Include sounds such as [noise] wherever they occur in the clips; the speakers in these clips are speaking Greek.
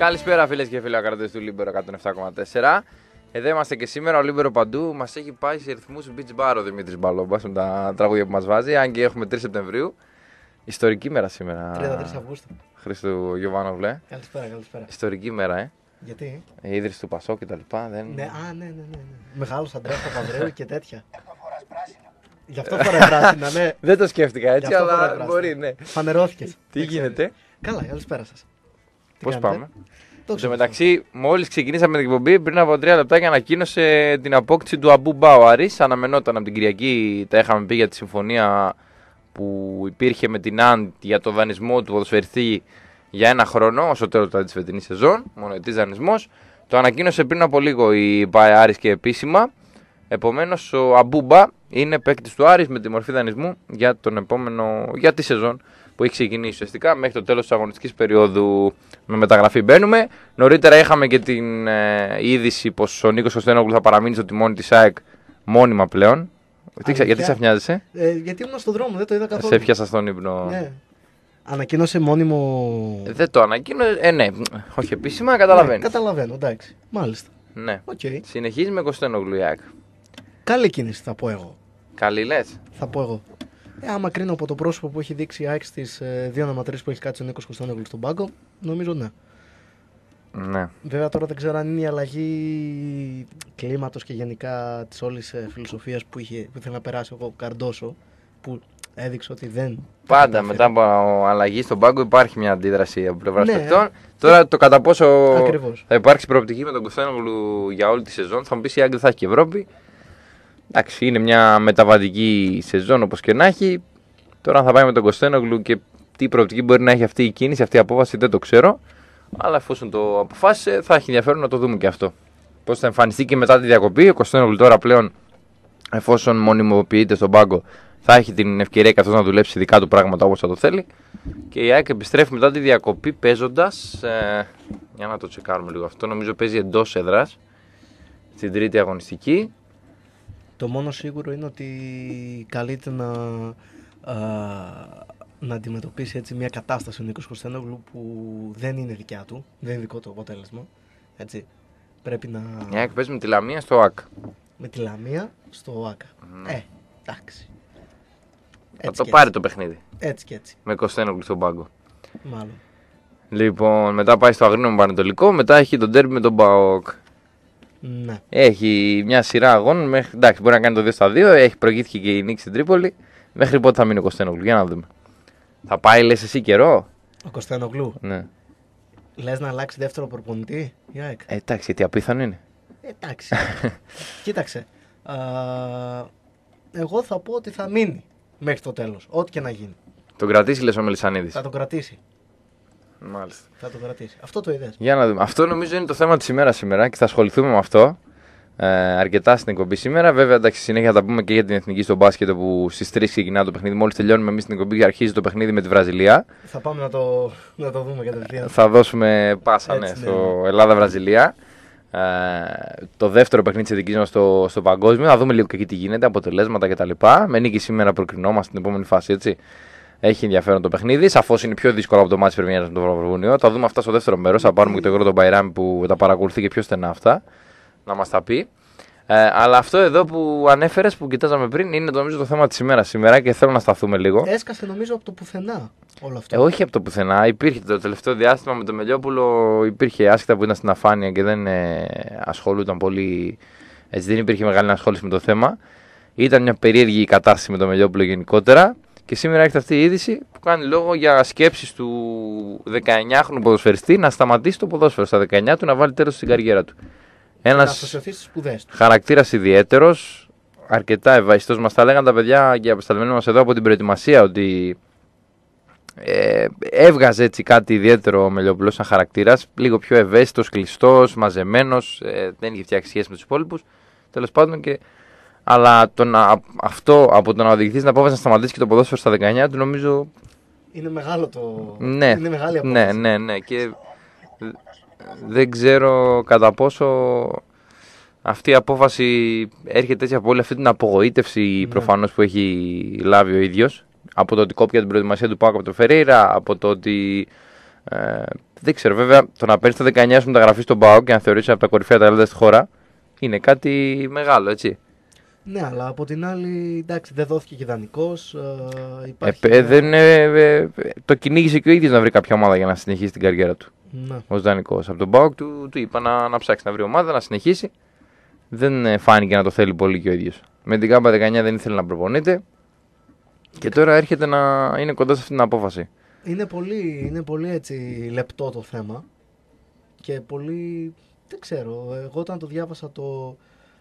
Καλησπέρα φίλες και φίλοι ακροατές του Λίμπερο 107,4. Εδώ είμαστε και σήμερα. Ο Λίμπερο παντού μας έχει πάει σε ρυθμούς beach bar ο Δημήτρης Μπαλόμπας με τα τραγούδια που μας βάζει. Αν και έχουμε 3 Σεπτεμβρίου. Ιστορική μέρα σήμερα. 33 Αυγούστου. Χρήστο Γιωβάνο Καλησπέρα, καλησπέρα. Ιστορική μέρα, ε. Γιατί; Η ίδρυση του ΠΑΣΟΚ και τα λοιπά. Δεν... Ναι, α, ναι, ναι, ναι. ναι. Μεγάλος Αντρέας Παπανδρέου και τέτοια. Γι' αυτό φοράει πράσινα, ναι. Δεν το σκέφτηκα έτσι, Γι' αυτό φοράει αλλά πράσινα. μπορεί, ναι. Φανερώθηκες. Τι γίνεται, Καλά, καλησπέρα σας. Πώς πάμε; Το Εν τω μεταξύ, μόλις ξεκινήσαμε την εκπομπή, πριν από τρία λεπτάκια ανακοίνωσε την απόκτηση του Αμπού Μπάου Άρης. Αναμενόταν από την Κυριακή, τα είχαμε πει για τη συμφωνία που υπήρχε με την ΑΝΤ για το δανεισμό του ποδοσφαιριστή για ένα χρόνο, όσο τέλος της φετινής σεζόν, μονοετή δανεισμός. Το ανακοίνωσε πριν από λίγο η ΠΑΕ Άρης και επίσημα. Επομένως, ο Αμπούμπα είναι παίκτης του Άρης με τη μορφή δανεισμού για, τον επόμενο, για τη σεζόν που έχει ξεκινήσει ουσιαστικά μέχρι το τέλος της αγωνιστικής περίοδου με μεταγραφή μπαίνουμε. Νωρίτερα είχαμε και την ε, είδηση πως ο Νίκος Κωστένογλου θα παραμείνει στο τιμόνι της ΑΕΚ μόνιμα πλέον. Τι, ξα- γιατί ξαφνιάζεσαι, Ε, γιατί ήμουν στον δρόμο, δεν το είδα καθόλου. σε έπιασα στον ύπνο. Ναι. Ανακοίνωσε μόνιμο. Δεν το ανακοίνωσε. Ε, ναι, όχι επίσημα, Ναι, καταλαβαίνει. καταλαβαίνω, εντάξει. Μάλιστα. Ναι. Οκ. Συνεχίζει με Κωστένογλου η ΑΕΚ. Καλή κίνηση θα πω εγώ. Καλή λες; Θα πω εγώ. Ε, άμα κρίνω από το πρόσωπο που έχει δείξει η ΑΕΚ στις ε, δύο αναματρήσει που έχει κάτσει ο Νίκος Κωνσταντίνογλου στον πάγκο, νομίζω ναι. Ναι. Βέβαια τώρα δεν ξέρω αν είναι η αλλαγή κλίματος και γενικά της όλης φιλοσοφίας που, είχε, που ήθελε να περάσει ο Καρντόσο, που έδειξε ότι δεν. τα Πάντα κατάφερε. μετά από αλλαγή στον πάγκο υπάρχει μια αντίδραση από πλευράς Ναι. παιχτών. Τώρα το κατά πόσο Ακριβώς. θα υπάρξει προοπτική με τον Κωνσταντίνογλου για όλη τη σεζόν, θα μου πεις η ΑΕΚ δεν θα έχει και Ευρώπη. Εντάξει, είναι μια μεταβατική σεζόν όπως και να έχει. Τώρα αν θα πάει με τον Κωνσταντίνογλου και τι προοπτική μπορεί να έχει αυτή η κίνηση, αυτή η απόφαση δεν το ξέρω. Αλλά εφόσον το αποφάσισε, θα έχει ενδιαφέρον να το δούμε και αυτό. Πώς θα εμφανιστεί και μετά τη διακοπή. Ο Κωνσταντίνογλου τώρα πλέον, εφόσον μονιμοποιείται στον πάγκο, θα έχει την ευκαιρία και αυτός να δουλέψει δικά του πράγματα όπως θα το θέλει. Και η ΑΕΚ επιστρέφει μετά τη διακοπή παίζοντας. Ε, για να το τσεκάρουμε λίγο αυτό. Νομίζω παίζει εντός έδρας στην τρίτη αγωνιστική. Το μόνο σίγουρο είναι ότι καλείται να, α, να αντιμετωπίσει έτσι μια κατάσταση ο Νίκος Κωνσταντίνογλου που δεν είναι δικιά του, δεν είναι δικό του αποτέλεσμα. Έτσι. Πρέπει να. Η ΑΕΚ παίζει με τη Λαμία στο ΑΚ. με τη Λαμία στο ΆΚΑ. Ναι. Ε, εντάξει. Θα Έτσι το και πάρει έτσι. το παιχνίδι. Έτσι και έτσι. Με Κωνσταντίνογλου στον πάγκο. Μάλλον. Λοιπόν, μετά πάει στο Αγρίνο Πανετολικό. Μετά έχει τον τέρμι με τον Μπαοκ. Ναι. Έχει μια σειρά αγώνων. Μέχρι, εντάξει, μπορεί να κάνει το 2 στα 2. Έχει προηγήθηκε και η νίκη στην Τρίπολη. Μέχρι πότε θα μείνει ο Κωνσταντίνογλου. Για να δούμε. Θα πάει, λες εσύ καιρό; Ο Κωνσταντινογλου. Ναι. Λες να αλλάξει δεύτερο προπονητή. Η ΑΕΚ. Ε, εντάξει, γιατί απίθανο είναι. Εντάξει. [laughs] Κοίταξε. Α, εγώ θα πω ότι θα μείνει μέχρι το τέλος. Ό,τι και να γίνει. Τον κρατήσει, λες ο Μελισανίδης; Θα τον κρατήσει. Μάλιστα. Θα τον κρατήσει. Αυτό το είδες. Για να δούμε. Αυτό νομίζω είναι το θέμα της ημέρας σήμερα και θα ασχοληθούμε με αυτό ε, αρκετά στην εκπομπή σήμερα. Βέβαια, εντάξει, συνέχεια θα τα πούμε και για την εθνική στο μπάσκετ που στις 3 ξεκινά το παιχνίδι. Μόλις τελειώνουμε εμείς την εκπομπή και αρχίζει το παιχνίδι με τη Βραζιλία. Θα πάμε να το, να το δούμε κατευθείαν. Θα δώσουμε πάσα ναι, Έτσι, ναι. στο Ελλάδα-Βραζιλία. Ε, το δεύτερο παιχνίδι της ειδική μας στο, στο παγκόσμιο. Θα δούμε λίγο και εκεί τι γίνεται, αποτελέσματα κτλ. Με νίκη σήμερα προκρινόμαστε στην επόμενη φάση, έτσι. Έχει ενδιαφέρον το παιχνίδι. Σαφώς είναι πιο δύσκολο από το μάτι Πρεμιέρα με το Βραβούνιο. Θα δούμε αυτά στο δεύτερο μέρος. Θα πάρουμε και το Ευρώ τον Μπαϊράμι που τα παρακολουθεί και πιο στενά αυτά. Να μας τα πει. Ε, αλλά αυτό εδώ που ανέφερες, που κοιτάζαμε πριν, είναι νομίζω το θέμα της ημέρας σήμερα και θέλω να σταθούμε λίγο. Έσκασε νομίζω από το πουθενά όλο αυτό. Ε, όχι από το πουθενά. Υπήρχε το τελευταίο διάστημα με τον Μελιόπουλο. Υπήρχε άσχετα που ήταν στην αφάνεια και δεν ε, ασχολούταν πολύ. Έτσι δεν υπήρχε μεγάλη ασχόληση με το θέμα. Ήταν μια περίεργη κατάσταση με τον Μελιόπουλο γενικότερα. Και σήμερα έρχεται αυτή η είδηση που κάνει λόγο για σκέψεις του 19χρονου ποδοσφαιριστή να σταματήσει το ποδόσφαιρο στα 19 του να βάλει τέλος στην καριέρα του. Να Ένα αφοσιωθείς στις σπουδές τους. χαρακτήρας ιδιαίτερος, αρκετά ευαίσθητο. Μας τα λέγανε τα παιδιά και απεσταλμένοι μας εδώ από την προετοιμασία ότι ε, έβγαζε έτσι κάτι ιδιαίτερο ο Μελιόπουλο σαν χαρακτήρας. Λίγο πιο ευαίσθητος, κλειστός, μαζεμένος. Ε, δεν είχε φτιάξει σχέση με τους υπόλοιπους. Τέλος πάντων και. Αλλά το να, αυτό από το να οδηγηθείς στην απόφαση να σταματήσεις και το ποδόσφαιρο στα 19 του νομίζω. Είναι μεγάλο το. Ναι, Είναι μεγάλη ναι, απόφαση. ναι, ναι. Και δεν ξέρω κατά πόσο αυτή η απόφαση έρχεται έτσι από όλη αυτή την απογοήτευση Ναι. προφανώς που έχει λάβει ο ίδιος από το ότι κόπηκε την προετοιμασία του Πάκου από τον Φερέιρα, από το ότι Ε, δεν ξέρω, βέβαια, το να παίρνεις τα 19 σου μεταγραφής στον Πάο και να θεωρήσεις από τα κορυφαία ταλέντα στη χώρα είναι κάτι μεγάλο, έτσι. Ναι, αλλά από την άλλη, εντάξει, δεν δόθηκε και δανεικό. Ε, υπάρχει... Ε, δεν, ε, ε, το κυνήγησε και ο ίδιος να βρει κάποια ομάδα για να συνεχίσει την καριέρα του. Ναι. Ω δανεικό. Από τον Πάοκ του, του είπα να, να ψάξει να βρει ομάδα, να συνεχίσει. Δεν ε, φάνηκε να το θέλει πολύ και ο ίδιος. Με την κάμπα 19 δεν ήθελε να προπονείται. Και τώρα έρχεται να είναι κοντά σε αυτή την απόφαση. Είναι πολύ, είναι πολύ έτσι λεπτό το θέμα και πολύ, δεν ξέρω, εγώ όταν το διάβασα το,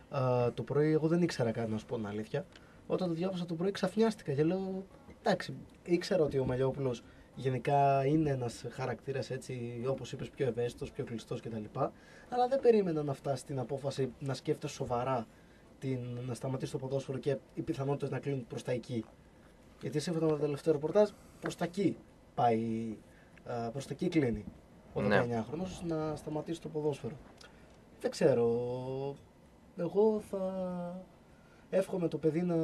α, το πρωί, εγώ δεν ήξερα κάτι να σου πω την αλήθεια. Όταν το διάβασα το πρωί ξαφνιάστηκα και λέω, εντάξει, ήξερα ότι ο Μαλιόπουλος γενικά είναι ένας χαρακτήρας έτσι, όπως είπες, πιο ευαίσθητος, πιο κλειστός κτλ. Αλλά δεν περίμενα να φτάσει στην απόφαση να σκέφτεσαι σοβαρά την, να σταματήσει το ποδόσφαιρο και οι πιθανότητες να κλείνουν προς τα εκεί. Γιατί σύμφωνα με το τελευταίο ρεπορτάζ, προς τα εκεί πάει, α, προς τα εκεί κλείνει ο Ναι. 19χρονος να σταματήσει το ποδόσφαιρο. Δεν ξέρω, εγώ θα εύχομαι το παιδί να,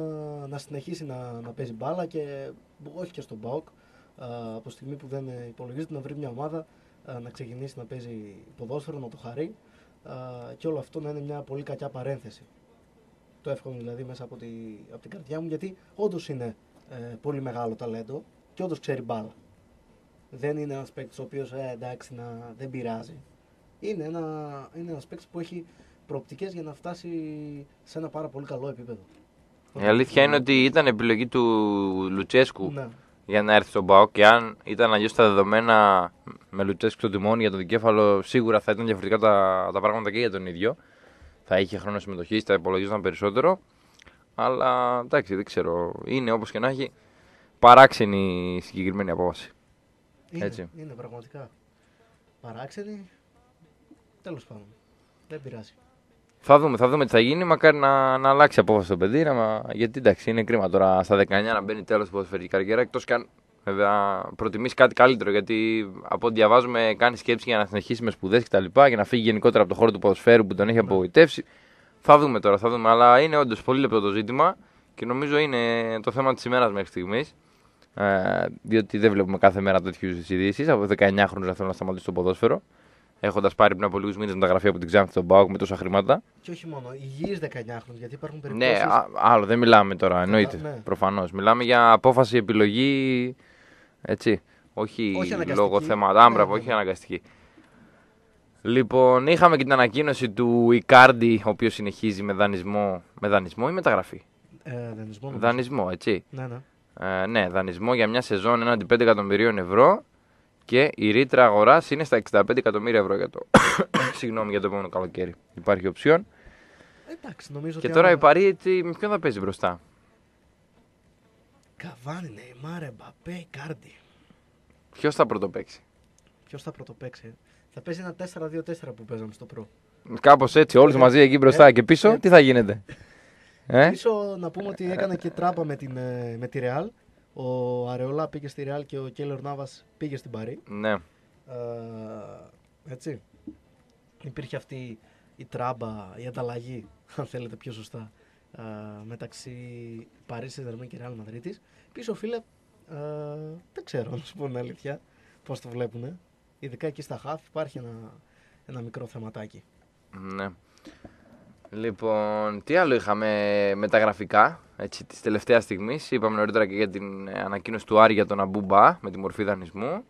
να συνεχίσει να, να παίζει μπάλα και όχι και στον ΠΑΟΚ, α, από τη στιγμή που δεν υπολογίζεται να βρει μια ομάδα α, να ξεκινήσει να παίζει ποδόσφαιρο, να το χαρεί α, και όλο αυτό να είναι μια πολύ κακιά παρένθεση. Το εύχομαι δηλαδή μέσα από, τη, από την καρδιά μου γιατί όντως είναι ε, πολύ μεγάλο ταλέντο και όντως ξέρει μπάλα. Δεν είναι ένας παίκτης ο οποίος ε, εντάξει να, δεν πειράζει. Είναι ένα, είναι ένας παίκτης που έχει προοπτικές για να φτάσει σε ένα πάρα πολύ καλό επίπεδο. Η αλήθεια είναι ότι ήταν επιλογή του Λουτσέσκου Ναι. Για να έρθει στον Πάοκ και αν ήταν αλλιώς τα δεδομένα με Λουτσέσκου στο τιμόνι για το δικέφαλο, σίγουρα θα ήταν διαφορετικά τα, τα πράγματα και για τον ίδιο. Θα είχε χρόνο συμμετοχής, θα υπολογίζονταν περισσότερο. Αλλά εντάξει, δεν ξέρω. Είναι όπως και να έχει παράξενη η συγκεκριμένη απόφαση. Είναι, Έτσι. είναι πραγματικά παράξενη. Τέλος πάντων. Δεν πειράζει. Θα δούμε, θα δούμε τι θα γίνει. Μακάρι να, να αλλάξει απόφαση το παιδί. Να, μα- γιατί εντάξει, είναι κρίμα τώρα στα 19 να μπαίνει τέλος στην ποδοσφαιρική καριέρα. Εκτός κι αν βέβαια προτιμήσει κάτι καλύτερο. Γιατί από ό,τι διαβάζουμε, κάνει σκέψη για να συνεχίσει με σπουδές κτλ. Για να φύγει γενικότερα από το χώρο του ποδοσφαίρου που τον έχει απογοητεύσει. Θα δούμε τώρα, θα δούμε. Αλλά είναι όντως πολύ λεπτό το ζήτημα και νομίζω είναι το θέμα της ημέρας μέχρι στιγμής. Ε, διότι δεν βλέπουμε κάθε μέρα τέτοιους ειδήσεις από 19 χρόνου να θέλουν να σταματήσουν το ποδόσφαιρο. Έχοντας πάρει πριν από λίγους μήνες μεταγραφή από την Ξάνθη στον Πάοκ με τόσα χρήματα. Και όχι μόνο, υγιείς 19χρονους, γιατί υπάρχουν περιπτώσεις... Ναι, α- άλλο δεν μιλάμε τώρα, εννοείται. ναι. Προφανώς. Μιλάμε για απόφαση, επιλογή. Έτσι. Όχι, Όχι αναγκαστική. λόγω θέματα. Άμπραβο, Ναι, ναι, όχι ναι. αναγκαστική. Λοιπόν, είχαμε και την ανακοίνωση του Ικάρντι, ο οποίος συνεχίζει με δανεισμό. Με δανεισμό ή μεταγραφή; Ε, δανεισμό. νομίζω. Δανεισμό, έτσι. Ναι, ναι. Ε, ναι, δανεισμό για μια σεζόν έναντι 5 εκατομμυρίων ευρώ και η ρήτρα αγοράς είναι στα 65 εκατομμύρια ευρώ για το, [coughs] Συγγνώμη, για το επόμενο καλοκαίρι. Υπάρχει οψιόν. Εντάξει, νομίζω Και ότι τώρα άμα- η Παρή τι- με ποιον θα παίζει μπροστά; Καβάνι, Νεϊμάρ, Εμπαπέ, Κάρντι. Ποιος θα πρωτοπαίξει; Ποιος θα πρωτοπαίξει. ε; Θα παίζει ένα 4-2-4 που παίζαμε στο προ. Κάπως έτσι, όλους Ε, μαζί εκεί μπροστά ε, και πίσω, ε. τι θα γίνεται; Ε; Πίσω να πούμε ότι έκανε και τράπα με, την, ε, με τη Ρεάλ. Ο Αρεολά πήγε στη Ρεάλ και ο Κέλλερ Νάβας πήγε στην Παρή. Ναι. Ε, έτσι. Υπήρχε αυτή η τράμπα, η ανταλλαγή, αν θέλετε πιο σωστά, ε, μεταξύ Παρίσι Σεντερμέν και Ρεάλ Μαδρίτης. Πίσω φίλε, ε, δεν ξέρω να σου πω την αλήθεια πώς το βλέπουν. Ειδικά εκεί στα χαφ υπάρχει ένα, ένα μικρό θεματάκι. ναι. Λοιπόν, τι άλλο είχαμε με τα γραφικά; Έτσι, της τελευταίας στιγμής. Είπαμε νωρίτερα και για την ε, ανακοίνωση του Άρη για τον Αμπούμπα με τη μορφή δανεισμού.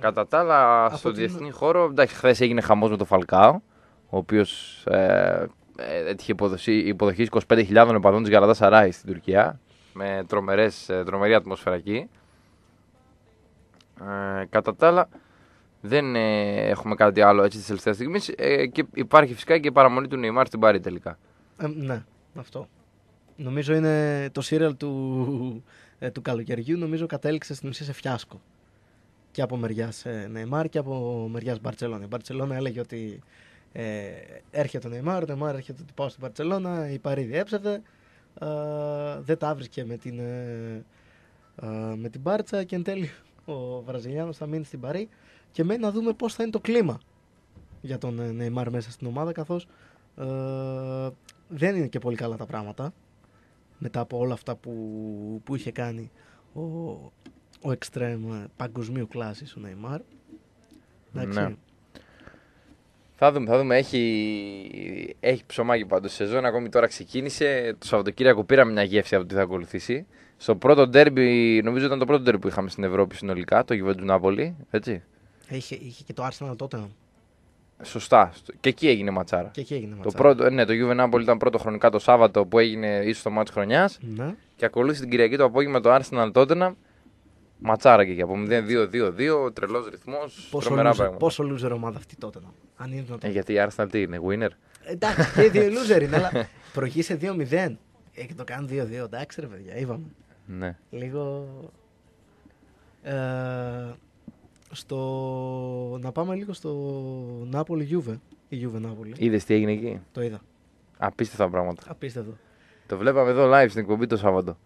Κατά τα άλλα, Από στο την- διεθνή χώρο, εντάξει, χθες έγινε χαμός με τον Φαλκάο, ο οποίος ε, ε, έτυχε υποδοχή, υποδοχής 25.000 οπαδών της Γαλατάς Σαράι στην Τουρκία, με τρομερές, ε, τρομερή ατμόσφαιρα εκεί. Ε, κατά τα άλλα, δεν ε, έχουμε κάτι άλλο έτσι της τελευταίας στιγμής. Ε, και υπάρχει φυσικά και η παραμονή του Νεϊμάρ στην Πάρη τελικά. Ε, ναι, αυτό. Νομίζω είναι το σύριαλ του, ε, του καλοκαιριού, νομίζω κατέληξε στην ουσία σε φιάσκο. Και από μεριάς ε, Νεϊμάρ και από μεριάς Μπαρσελόνα. Η Μπαρσελόνα έλεγε ότι ε, έρχεται ο Νεϊμάρ, ο Νεϊμάρ έρχεται ότι πάω στην Μπαρσελόνα, η Παρή διέψευδε. Ε, δεν τα βρίσκε με την, ε, ε, με την Μπάρτσα και εν τέλει ο Βραζιλιάνος θα μείνει στην Παρή και μένει να δούμε πώς θα είναι το κλίμα για τον ε, Νεϊμάρ μέσα στην ομάδα καθώς ε, δεν είναι και πολύ καλά τα πράγματα μετά από όλα αυτά που, που είχε κάνει ο, ο extreme ε, παγκοσμίου κλάσης ο Νεϊμάρ Εντάξει. Ναι. Θα δούμε, θα δούμε. Έχει, έχει ψωμάκι πάντως η σεζόν. Ακόμη τώρα ξεκίνησε. Το Σαββατοκύριακο πήραμε μια γεύση από τι θα ακολουθήσει. Στο πρώτο ντέρμπι, νομίζω ήταν το πρώτο ντέρμπι που είχαμε στην Ευρώπη συνολικά, το Juventus Νάπολη. Έτσι. Είχε, είχε και το Arsenal τότε. Σωστά. Και εκεί έγινε ματσάρα. Και εκεί έγινε Το ματσάρα. πρώτο, ναι, το Juve Napoli ήταν πρώτο χρονικά το Σάββατο που έγινε ίσως το μάτι χρονιάς. Ναι. Και ακολούθησε την Κυριακή το απόγευμα το Arsenal Tottenham. Ματσάρα και εκεί από 0-2-2-2, τρελός ρυθμός. Πόσο, Τρομερά loser, πράγματα. πόσο loser ομάδα αυτή τότε. να. Αν είναι δυνατόν. Ε, γιατί η Arsenal τι είναι, winner; Εντάξει, και οι δύο [laughs] loser είναι, αλλά προηγήσε 2-0. Ε, και το κάνουν 2-2. Εντάξει, ρε παιδιά, είπαμε. Ναι. Λίγο. Ε, στο... Να πάμε λίγο στο Νάπολη Γιούβε. Η Γιούβε Νάπολη. Είδες τι έγινε εκεί; Το είδα. Απίστευτα πράγματα. Απίστευτο. Το βλέπαμε εδώ live στην εκπομπή το Σάββατο.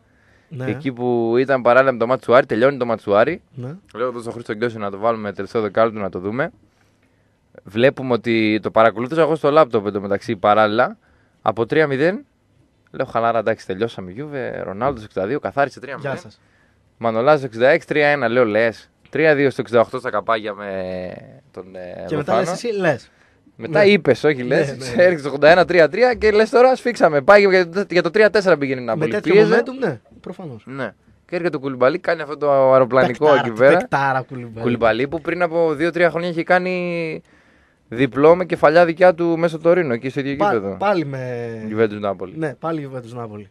Ναι. Και εκεί που ήταν παράλληλα με το Ματσουάρι, τελειώνει το Ματσουάρι. ναι. Λέω εδώ στον Χρήστο Γκιώση να το βάλουμε τελευταίο δεκάλεπτο να το δούμε. Βλέπουμε ότι το παρακολουθούσα εγώ στο λάπτοπ εντωμεταξύ παράλληλα. Από 3-0. Λέω χαλάρα, εντάξει, τελειώσαμε. Γιούβε, Ρονάλντο 62, καθάρισε 3-0. Γεια σας. Μανολάζο 66, 3-1. Λέω λες. 3-2 στο 68 στα καπάκια με τον ε, Και μετά Ροφάνο. λες εσύ, λες. Μετά Ναι. είπες, όχι λες. Ναι, ναι, ναι. Έριξε το 81-3-3 και λες τώρα σφίξαμε. Πάει για το- για το 3-4 πήγαινε να Με πολύ. τέτοιο Πίεζε. momentum, ναι, προφανώς. Ναι. Και έρχεται ο Κουλιμπαλί, κάνει αυτό το αεροπλανικό Παικτάρα, εκεί πέρα. Παικτάρα κουλιμπαλί. Κουλιμπαλί που πριν από 2-3 χρόνια είχε κάνει διπλό με κεφαλιά δικιά του μέσα στο Τωρίνο, εκεί στο ίδιο Πα- γήπεδο. Πάλι με... Juventus Νάπολη. Ναι, πάλι Juventus Νάπολη.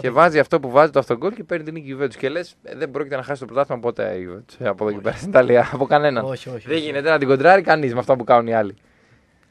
Και βάζει αυτό που βάζει το αυτογκόλ και παίρνει την νίκη Juventus. Και λες, δεν πρόκειται να χάσει το πρωτάθλημα ποτέ η Juventus ε, από εδώ και πέρα στην Ιταλία. Από κανέναν. Όχι, όχι. Δεν όχι. γίνεται να την κοντράρει κανείς με αυτά που κάνουν οι άλλοι.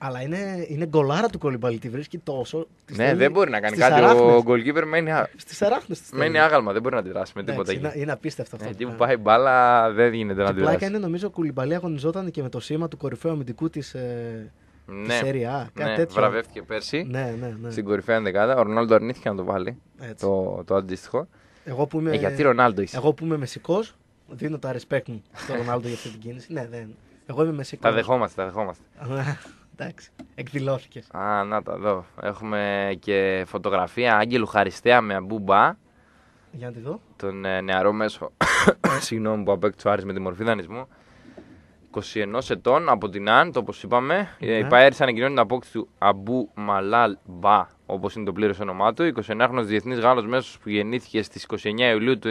Αλλά είναι, είναι γκολάρα του κολυμπαλί. Τη βρίσκει τόσο. τη Ναι, στέλνει δεν μπορεί να κάνει στις κάτι. Ο αράχνες. goalkeeper μένει, α- Στις αράχνες της στέλνει. μένει άγαλμα, δεν μπορεί να αντιδράσει με τίποτα Εντάξει, εκεί. είναι, είναι απίστευτο αυτό. Ε, που Εκεί που κάνει. πάει μπάλα δεν γίνεται να Και πλάκα αντιδράσει. είναι νομίζω ο Κουλιμπαλί αγωνιζόταν και με το σήμα του κορυφαίου αμυντικού της ε, Ναι, Serie A. Κάτι ναι, τέτοιο. βραβεύτηκε πέρσι Ναι, ναι, ναι. στην κορυφαία δεκάδα. Ο Ρονάλντο αρνήθηκε να το βάλει Έτσι. το, το αντίστοιχο. Εγώ που είμαι, Ε, γιατί Ρονάλντο είσαι; εγώ που είμαι μεσικός, δίνω τα respect μου στον Ρονάλντο για αυτή την κίνηση. Ναι, δεν. Εγώ είμαι μεσικός. Τα δεχόμαστε, τα δεχόμαστε. [laughs] Εντάξει. Εκδηλώθηκες. Α, να τα δω. Έχουμε και φωτογραφία Άγγελου Χαριστέα με Αμπούμπα, Για να τη δω. τον ε, νεαρό μέσο [coughs] συγγνώμη, που απέκτησε ο Άρης με τη μορφή δανεισμού. 21 ετών από την ΑΝΤ, όπως είπαμε. Ναι. Η ΠΑΕΡΣ ανακοινώνει την απόκτηση του Αμπού Μαλάλ Μπα, όπως είναι το πλήρω όνομά του. 29χρονο διεθνής Γάλλος μέσος που γεννήθηκε στις 29 Ιουλίου του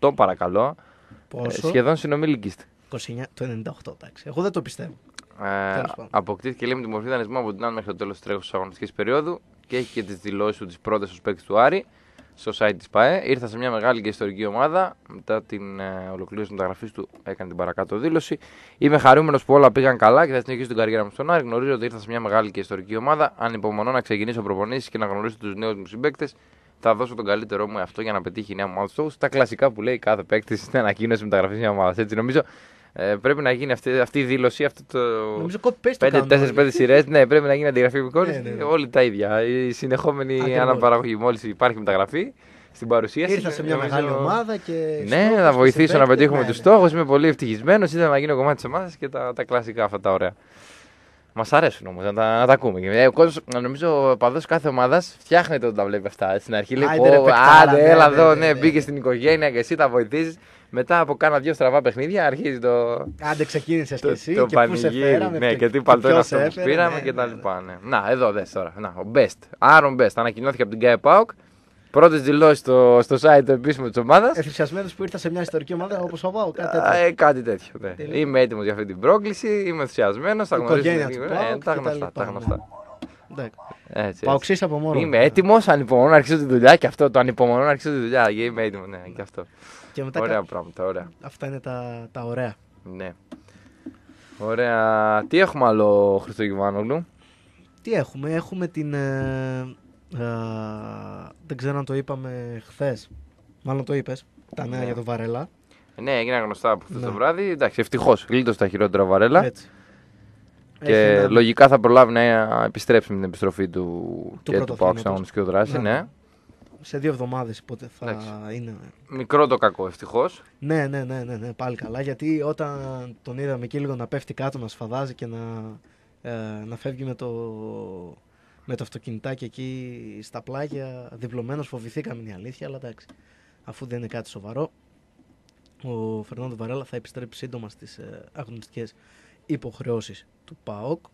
98, παρακαλώ. Ε, Πόσο. σχεδόν συνομιλική. 29, το 98, εντάξει. Εγώ δεν το πιστεύω. Ε, Τέλος πάντων. αποκτήθηκε λέει, με τη μορφή δανεισμού από την ΑΝ μέχρι το τέλος της τρέχουσας αγωνιστικής περίοδου και έχει και τις δηλώσεις του τις πρώτες ως παίκτης του Άρη στο site της ΠΑΕ. Ήρθα σε μια μεγάλη και ιστορική ομάδα. Μετά την ε, ολοκλήρωση της μεταγραφής του, έκανε την παρακάτω δήλωση. Είμαι χαρούμενος που όλα πήγαν καλά και θα συνεχίσω την καριέρα μου στον Άρη. Γνωρίζω ότι ήρθα σε μια μεγάλη και ιστορική ομάδα. Ανυπομονώ να ξεκινήσω προπονήσεις και να γνωρίσω τους νέους μου συμπαίκτες. Θα δώσω τον καλύτερό μου αυτό για να πετύχει η νέα μου ομάδα στόχους. Τα κλασικά που λέει κάθε παίκτης στην ανακοίνωση μεταγραφής μιας ομάδας. Έτσι νομίζω ε, πρέπει να γίνει αυτή, αυτή η δήλωση, αυτό το. Νομίζω copy-paste το κάνουν 5-4-5 όλοι. σειρές, ναι, πρέπει να γίνει αντιγραφή επικόρυψη. Ναι, ναι, ναι. Όλοι τα ίδια. Η συνεχόμενη Ακριβώς. αναπαραγωγή. Μόλις υπάρχει μεταγραφή στην παρουσίαση. Ήρθα σε μια νομίζω- μεγάλη ομάδα και. Ναι, στόχος θα και βοηθήσω να συμπαίκτες. πετύχουμε Ναι, τους ναι. στόχους. Είμαι πολύ ευτυχισμένος. Ήθελα να γίνω κομμάτι της ομάδας και τα, τα κλασικά αυτά τα ωραία. Μας αρέσουν όμως να, τα- να τα ακούμε. Ε, Ο κόσμος, νομίζω ο παδός κάθε ομάδας φτιάχνεται όταν τα βλέπει αυτά. Στην αρχή λέει: Άιντε, ρε, «Πω, παικτάρα, Άντε, ναι, έλα ναι, εδώ, ναι, ναι, ναι. μπήκε στην οικογένεια και εσύ τα βοηθήσεις. Μετά από κάνα δύο στραβά παιχνίδια αρχίζει το, Άντε, ξεκίνησες και το, εσύ το και πού σε πανηγύρι. φέραμε. Ναι, και- και τι παλτό είναι ποιος αυτό που έφερε, πήραμε ναι, και τα ναι, λοιπά. Ναι. Να, εδώ δες τώρα. Να, ο Best. Άρον Best ανακοινώθηκε από την Γκάε Πάουκ. Πρώτες δηλώσεις στο, στο site το επίσημο της ομάδας. Εθυσιασμένο που ήρθα σε μια ιστορική ομάδα όπως ο Πάο, κάτι τέτοιο. Ε, κάτι τέτοιο. Ναι. Τελείως. Είμαι έτοιμος για αυτή την πρόκληση. Είμαι ενθουσιασμένο. Θα Η γνωρίσουμε. οικογένεια λίγο. του Ε, ΠΑΟΚ τα και τα γνωστά. λοιπά, Τα ναι. γνωστά. Εντάξει. Έτσι, έτσι. Παοξή από μόνο. Είμαι έτοιμος, ανυπομονώ να αρχίσω τη δουλειά και αυτό το ανυπομονώ να αρχίσω τη δουλειά. Και είμαι έτοιμος, ναι, και αυτό. Και μετά Ωραία κα- πράγματα, ωραία. Αυτά είναι τα, τα ωραία. Ναι. Ωραία. Τι έχουμε άλλο, Χριστό Γιωβάνογλου. Τι έχουμε, έχουμε την. ε, ε, δεν ξέρω αν το είπαμε χθες. Μάλλον το είπες. Τα νέα Ναι. για τον Βαρέλα. Ναι, έγιναν γνωστά από χθες Ναι. το βράδυ. Εντάξει, ευτυχώς. Γλίτωσε τα χειρότερα βαρέλα. Έτσι. Και Έχει ένα- λογικά θα προλάβει να επιστρέψει με την επιστροφή του, Του και του Πάουκ στην πρωταθλήματος. αγωνιστική δράση. Ναι. Ναι. Σε δύο εβδομάδες πότε θα Εντάξει. είναι. Μικρό το κακό, ευτυχώς. Ναι, ναι, ναι, ναι, ναι, πάλι καλά. Γιατί όταν τον είδαμε εκεί λίγο να πέφτει κάτω, να σφαδάζει και να, ε, να φεύγει με το, με το αυτοκινητάκι εκεί στα πλάγια, διπλωμένος φοβηθήκαμε είναι η αλήθεια, αλλά εντάξει. Αφού δεν είναι κάτι σοβαρό, ο Φερνάντο Βαρέλα θα επιστρέψει σύντομα στις ε, αγωνιστικές υποχρεώσεις του ΠΑΟΚ,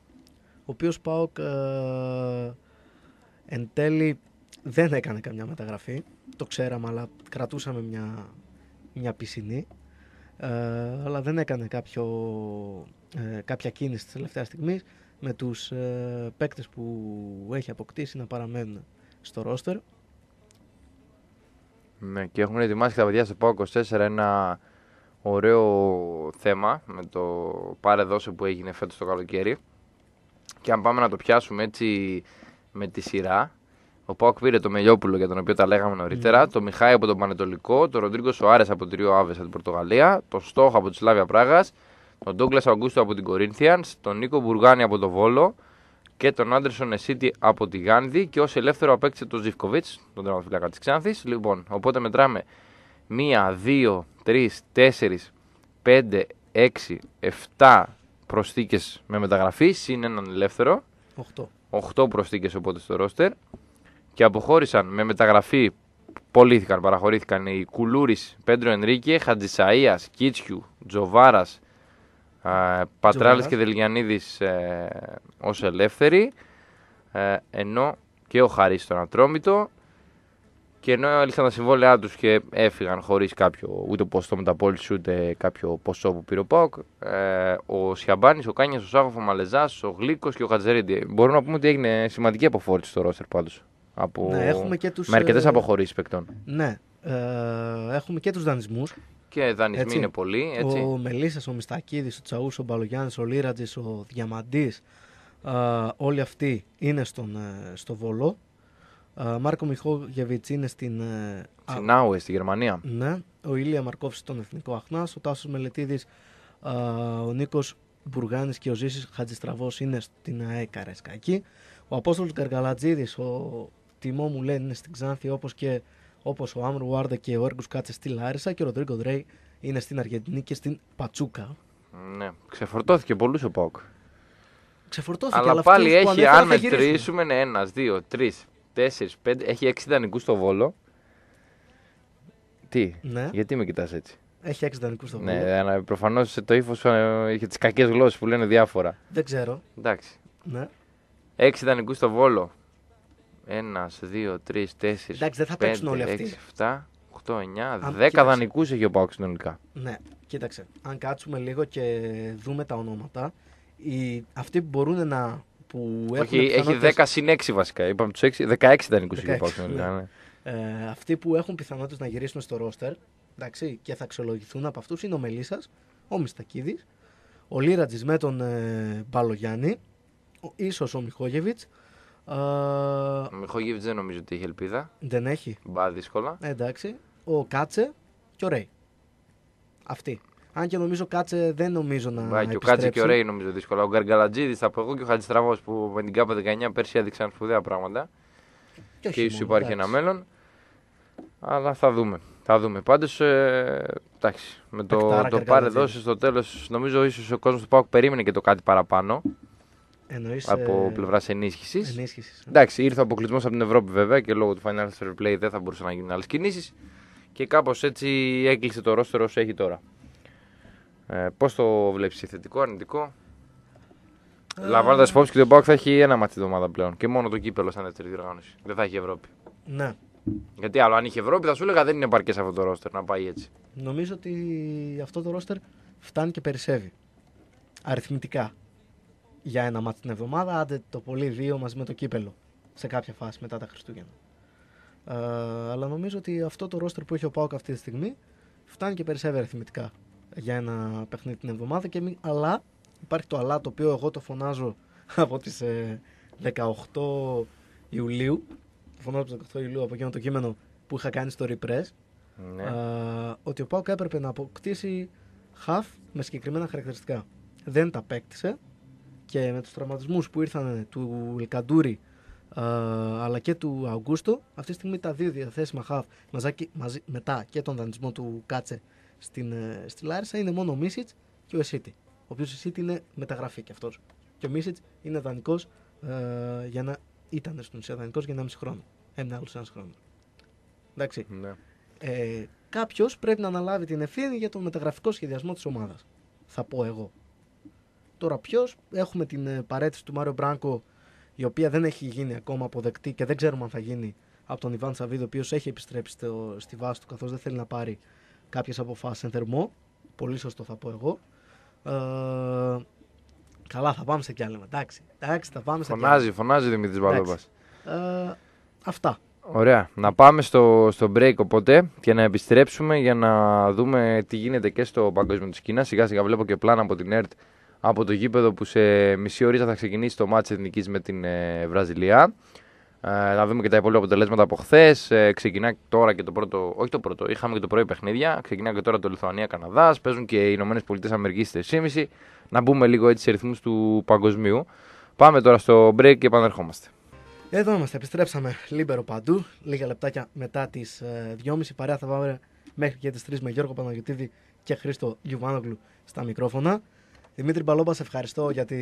ο οποίος ΠΑΟΚ ε, εν τέλει δεν έκανε καμιά μεταγραφή, το ξέραμε αλλά κρατούσαμε μια, μια πισινή, ε, αλλά δεν έκανε κάποιο, ε, κάποια κίνηση της τελευταίας στιγμής με τους ε, παίκτες που έχει αποκτήσει να παραμένουν στο ρόστερ. Ναι, και έχουν ετοιμάσει τα παιδιά στο ΠΑΟ 24 ένα ωραίο θέμα με το πάρε δώσε που έγινε φέτος το καλοκαίρι. Και αν πάμε να το πιάσουμε έτσι με τη σειρά, ο Πάοκ πήρε το Μελιόπουλο για τον οποίο τα λέγαμε νωρίτερα, το Μιχάη από τον Πανετολικό, το Ροντρίγκο Σοάρε από το Τρίο Άβες από την Πορτογαλία, τον Στόχ από τη Σλάβια Πράγας, τον Ντόγκλα Αγκούστο από την Κορίνθιανς, τον Νίκο Μπουργάνη από το Βόλο και τον Άντερσον Εσίτη από τη Γάνδη και ως ελεύθερο απέκτησε τον Ζιφκοβίτς, τον τερματοφυλάκα της Ξάνθης. Λοιπόν, οπότε μετράμε 1, 2, 3, 4, 5, 6, 7 προσθήκες με μεταγραφή, συν έναν ελεύθερο. 8. 8 προσθήκες οπότε στο ρόστερ. Και αποχώρησαν με μεταγραφή, πωλήθηκαν, παραχωρήθηκαν οι Κουλούρης, Πέντρο Ενρίκε, Χατζησαία, Κίτσιου, Τζοβάρας, Πατράλης και Δελγιανίδης ε, ως ελεύθεροι. Ε, ενώ και ο Χαρής στον Ατρόμητο. Και ενώ έλυξαν τα συμβόλαιά τους και έφυγαν χωρίς κάποιο ούτε ποσό μεταπόληση ούτε κάποιο ποσό που πήρε ο Πάοκ, ε, ο Σιαμπάνης, ο Κάνιας, ο Σάγοφ, ο Μαλεζάς, ο Γλίκος και ο Χατζερίντι. Μπορούμε να πούμε ότι έγινε σημαντική αποφόρηση στο ρόστερ πάντως. Από... Ναι, έχουμε και τους, Με αρκετές ε, αποχωρήσεις παικτών. Ναι, ε, έχουμε και τους δανεισμούς. Και δανεισμοί Έτσι. είναι πολλοί. Έτσι. Ο Μελίσσας, ο Μιστακίδης, ο Τσαούς, ο Μπαλογιάννης, ο Λίρατζης, ο Διαμαντής, ε, όλοι αυτοί είναι στον, ε, στο Βολό. Ε, Μάρκο Μιχόγεβιτς είναι στην... ε, α, Τσινάουε στη Γερμανία. ναι, ο Ηλία Μαρκόφης στον Εθνικό Αχνάς, ο Τάσος Μελετίδης, ε, ο Νίκος Μπουργάνης και ο Ζήσης Χατζηστραβός είναι στην ΑΕ Καραϊσκάκη. Ο Απόστολος Γκαργαλατζίδης, ο τιμό μου λένε είναι στην Ξάνθη όπως και όπως ο Άμρου Βάρντα και ο Έργους Κάτσε στη Λάρισα και ο Ροντρίγκο Ντρέι είναι στην Αργεντινή και στην Πατσούκα. Ναι. Ξεφορτώθηκε πολλούς ο Πάοκ. Ξεφορτώθηκε, Αλλά αυτούς πάλι που έχει, ανέφερα αν θα γυρίσουν. μετρήσουμε, είναι ένας, δύο, τρεις, τέσσερις, πέντε. Έχει έξι δανεικούς στο βόλο. Τι, Ναι, γιατί με κοιτάς έτσι; έχει έξι δανεικούς στο Βόλο. Ναι, προφανώς το ύφος είχε τις κακές γλώσσες που λένε διάφορα. Δεν ξέρω. Εντάξει. Ναι. Έξι δανεικούς στο βόλο. Ένας, δύο, τρεις, τέσσερις. Εντάξει, δεν θα παίξουν όλοι αυτοί. 6, 7, 8, 9, Αν 10 κοίταξε. δανεικούς έχει ο Πάοκ συνολικά. Ναι, κοίταξε. Αν κάτσουμε λίγο και δούμε τα ονόματα, οι, αυτοί που μπορούν να. Που έχουν Όχι, έχει πιθανότητες- 10 συν 6 βασικά. Είπαμε τους 6, 16 δανεικούς έχει ο 16, Πάοκ συνολικά. ναι. Ε, αυτοί που έχουν πιθανότητες να γυρίσουν στο ρόστερ εντάξει, και θα αξιολογηθούν από αυτούς είναι ο Μελίσσα, ο Μιστακίδης, ο Λίρατζης με τον ε, Μπαλογιάννη, ο, ίσως ο Μιχόγεβιτς. Ε, Ο Μιχόγεβιτ δεν νομίζω ότι έχει ελπίδα. δεν έχει. Μπα δύσκολα. Ε, εντάξει. Ο Κάτσε και ο Ρέι. Αυτοί. Αν και νομίζω Κάτσε δεν νομίζω να. Μπα, και ο επιστρέψει. Κάτσε και ο Ρέι νομίζω δύσκολα. Ο Γκαργαλατζίδης θα πω εγώ και ο Χατζηστραβός που με την ΚΑΠΑ 19 πέρσι έδειξαν σπουδαία πράγματα. Και, όχι και ίσως μόνο, υπάρχει εντάξει. ένα μέλλον. Αλλά θα δούμε. Θα δούμε. Πάντως, ε, εντάξει, με το, Παικτάρα το πάρε Γκαργαλατζίδης. δώσει στο τέλος, νομίζω ίσως ο κόσμος του Πάουκ περίμενε και το κάτι παραπάνω Εννοείς, από ε, πλευράς ενίσχυσης. ενίσχυσης. Εντάξει, ήρθε ο αποκλεισμός από την Ευρώπη βέβαια και λόγω του Final Fair Play δεν θα μπορούσαν να γίνουν άλλες κινήσεις. Και κάπως έτσι έκλεισε το ρόστερο όσο έχει τώρα. Ε, Πώς το βλέπεις, θετικό, αρνητικό; Ε, Λαμβάνοντας υπόψη και ότι ο Πάουκ θα έχει ένα μάτι τη εβδομάδα πλέον. Και μόνο το κύπελο σαν δεύτερη διοργάνωση. Δεν θα έχει Ευρώπη. Ναι. Γιατί άλλο, αν είχε Ευρώπη, θα σου έλεγα δεν είναι επαρκές αυτό το ρόστερ να πάει έτσι. Νομίζω ότι αυτό το ρόστερ φτάνει και περισσεύει. Αριθμητικά. Για ένα μάτι την εβδομάδα, άντε το πολύ δύο μαζί με το κύπελο. Σε κάποια φάση μετά τα Χριστούγεννα. Ε, αλλά νομίζω ότι αυτό το ρόστερ που έχει ο Πάοκ αυτή τη στιγμή φτάνει και περισσεύει αριθμητικά για ένα παιχνίδι την εβδομάδα. Και μη, αλλά υπάρχει το αλλά το οποίο εγώ το φωνάζω [laughs] από τις ε, 18 Ιουλίου. Το φωνάζω από τις 18 Ιουλίου από εκείνο το κείμενο που είχα κάνει στο Repress. Ναι. Α, ότι ο Πάουκ έπρεπε να αποκτήσει half με συγκεκριμένα χαρακτηριστικά. Δεν τα απέκτησε και με τους τραυματισμούς που ήρθαν του Ελκαντούρη α, αλλά και του Αουγκούστο αυτή τη στιγμή τα δύο διαθέσιμα half μαζάκι, μαζί, μετά και τον δανεισμό του Κάτσε στην, ε, στη Λάρισα είναι μόνο ο Μίσιτς και ο Εσίτη ο οποίος Εσίτη είναι μεταγραφή και αυτός και ο Μίσιτς είναι δανεικός ε, για να ήταν στην ουσία δανεικός για 1,5 χρόνο έμεινε άλλος ένας χρόνος εντάξει ναι. ε, κάποιος πρέπει να αναλάβει την ευθύνη για τον μεταγραφικό σχεδιασμό της ομάδας. Θα πω εγώ. Τώρα ποιος, έχουμε την ε, παρέτηση του Μάριο Μπράνκο, η οποία δεν έχει γίνει ακόμα αποδεκτή και δεν ξέρουμε αν θα γίνει από τον Ιβάν Σαββίδη, ο οποίος έχει επιστρέψει στο, στη βάση του καθώς δεν θέλει να πάρει κάποιες αποφάσεις εν θερμό. Πολύ σωστό θα πω εγώ. Ε, καλά, θα πάμε σε κι άλλα. Εντάξει, εντάξει θα πάμε σε κι άλλα. Φωνάζει, φωνάζει ο Δημήτρη Μπαλόμπα. Ε, αυτά. Ωραία. Να πάμε στο, στο break οπότε και να επιστρέψουμε για να δούμε τι γίνεται και στο παγκόσμιο της Κίνας. Σιγά σιγά βλέπω και πλάνα από την ΕΡΤ από το γήπεδο που σε μισή ώρα θα ξεκινήσει το μάτς εθνικής με την ε, Βραζιλία. Ε, να δούμε και τα υπόλοιπα αποτελέσματα από χθες. Ε, ξεκινά τώρα και το πρώτο. Όχι το πρώτο, είχαμε και το πρωί παιχνίδια. Ξεκινά και τώρα το Λιθουανία-Καναδά. Παίζουν και οι Ηνωμένες Πολιτείες Αμερικής στις 3.30. Να μπούμε λίγο έτσι σε ρυθμούς του παγκοσμίου. Πάμε τώρα στο break και επανερχόμαστε. Εδώ είμαστε, επιστρέψαμε λίμπερο παντού. Λίγα λεπτάκια μετά τις ε, 2.30 παρέα θα πάμε μέχρι και τις 3 με Γιώργο Παναγιωτήδη και Χρήστο Γιουβάνογλου στα μικρόφωνα. Δημήτρη Μπαλόμπα, σε ευχαριστώ για τη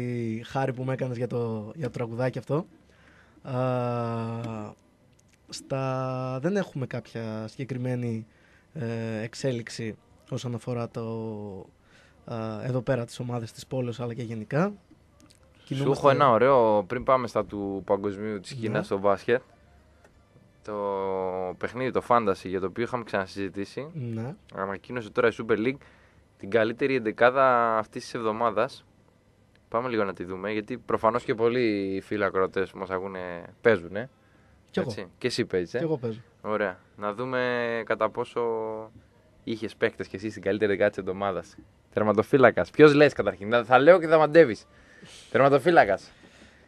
χάρη που με έκανες για το, για το τραγουδάκι αυτό. Α, στα... Δεν έχουμε κάποια συγκεκριμένη ε, εξέλιξη όσον αφορά το, α, εδώ πέρα τις ομάδες της πόλης αλλά και γενικά. Σου Κινούμαστε- έχω ένα ωραίο πριν πάμε στα του παγκοσμίου της Κίνας Ναι. στο μπάσκετ. Το παιχνίδι, το Fantasy για το οποίο είχαμε ξανασυζητήσει. Ναι. Ανακοίνωσε τώρα η Super League την καλύτερη εντεκάδα αυτής της εβδομάδας. Πάμε λίγο να τη δούμε, γιατί προφανώς και πολλοί φίλοι ακροατές που μας ακούνε παίζουν. Ε. Κι εγώ. Έτσι. Και εσύ παίζεις. Κι Ε. εγώ παίζω. Ωραία. Να δούμε κατά πόσο είχες παίχτε και εσύ στην καλύτερη δεκάδα της εβδομάδας. Τερματοφύλακας. Ποιος λες καταρχήν. Θα- Θα λέω και θα μαντεύεις. Τερματοφύλακας.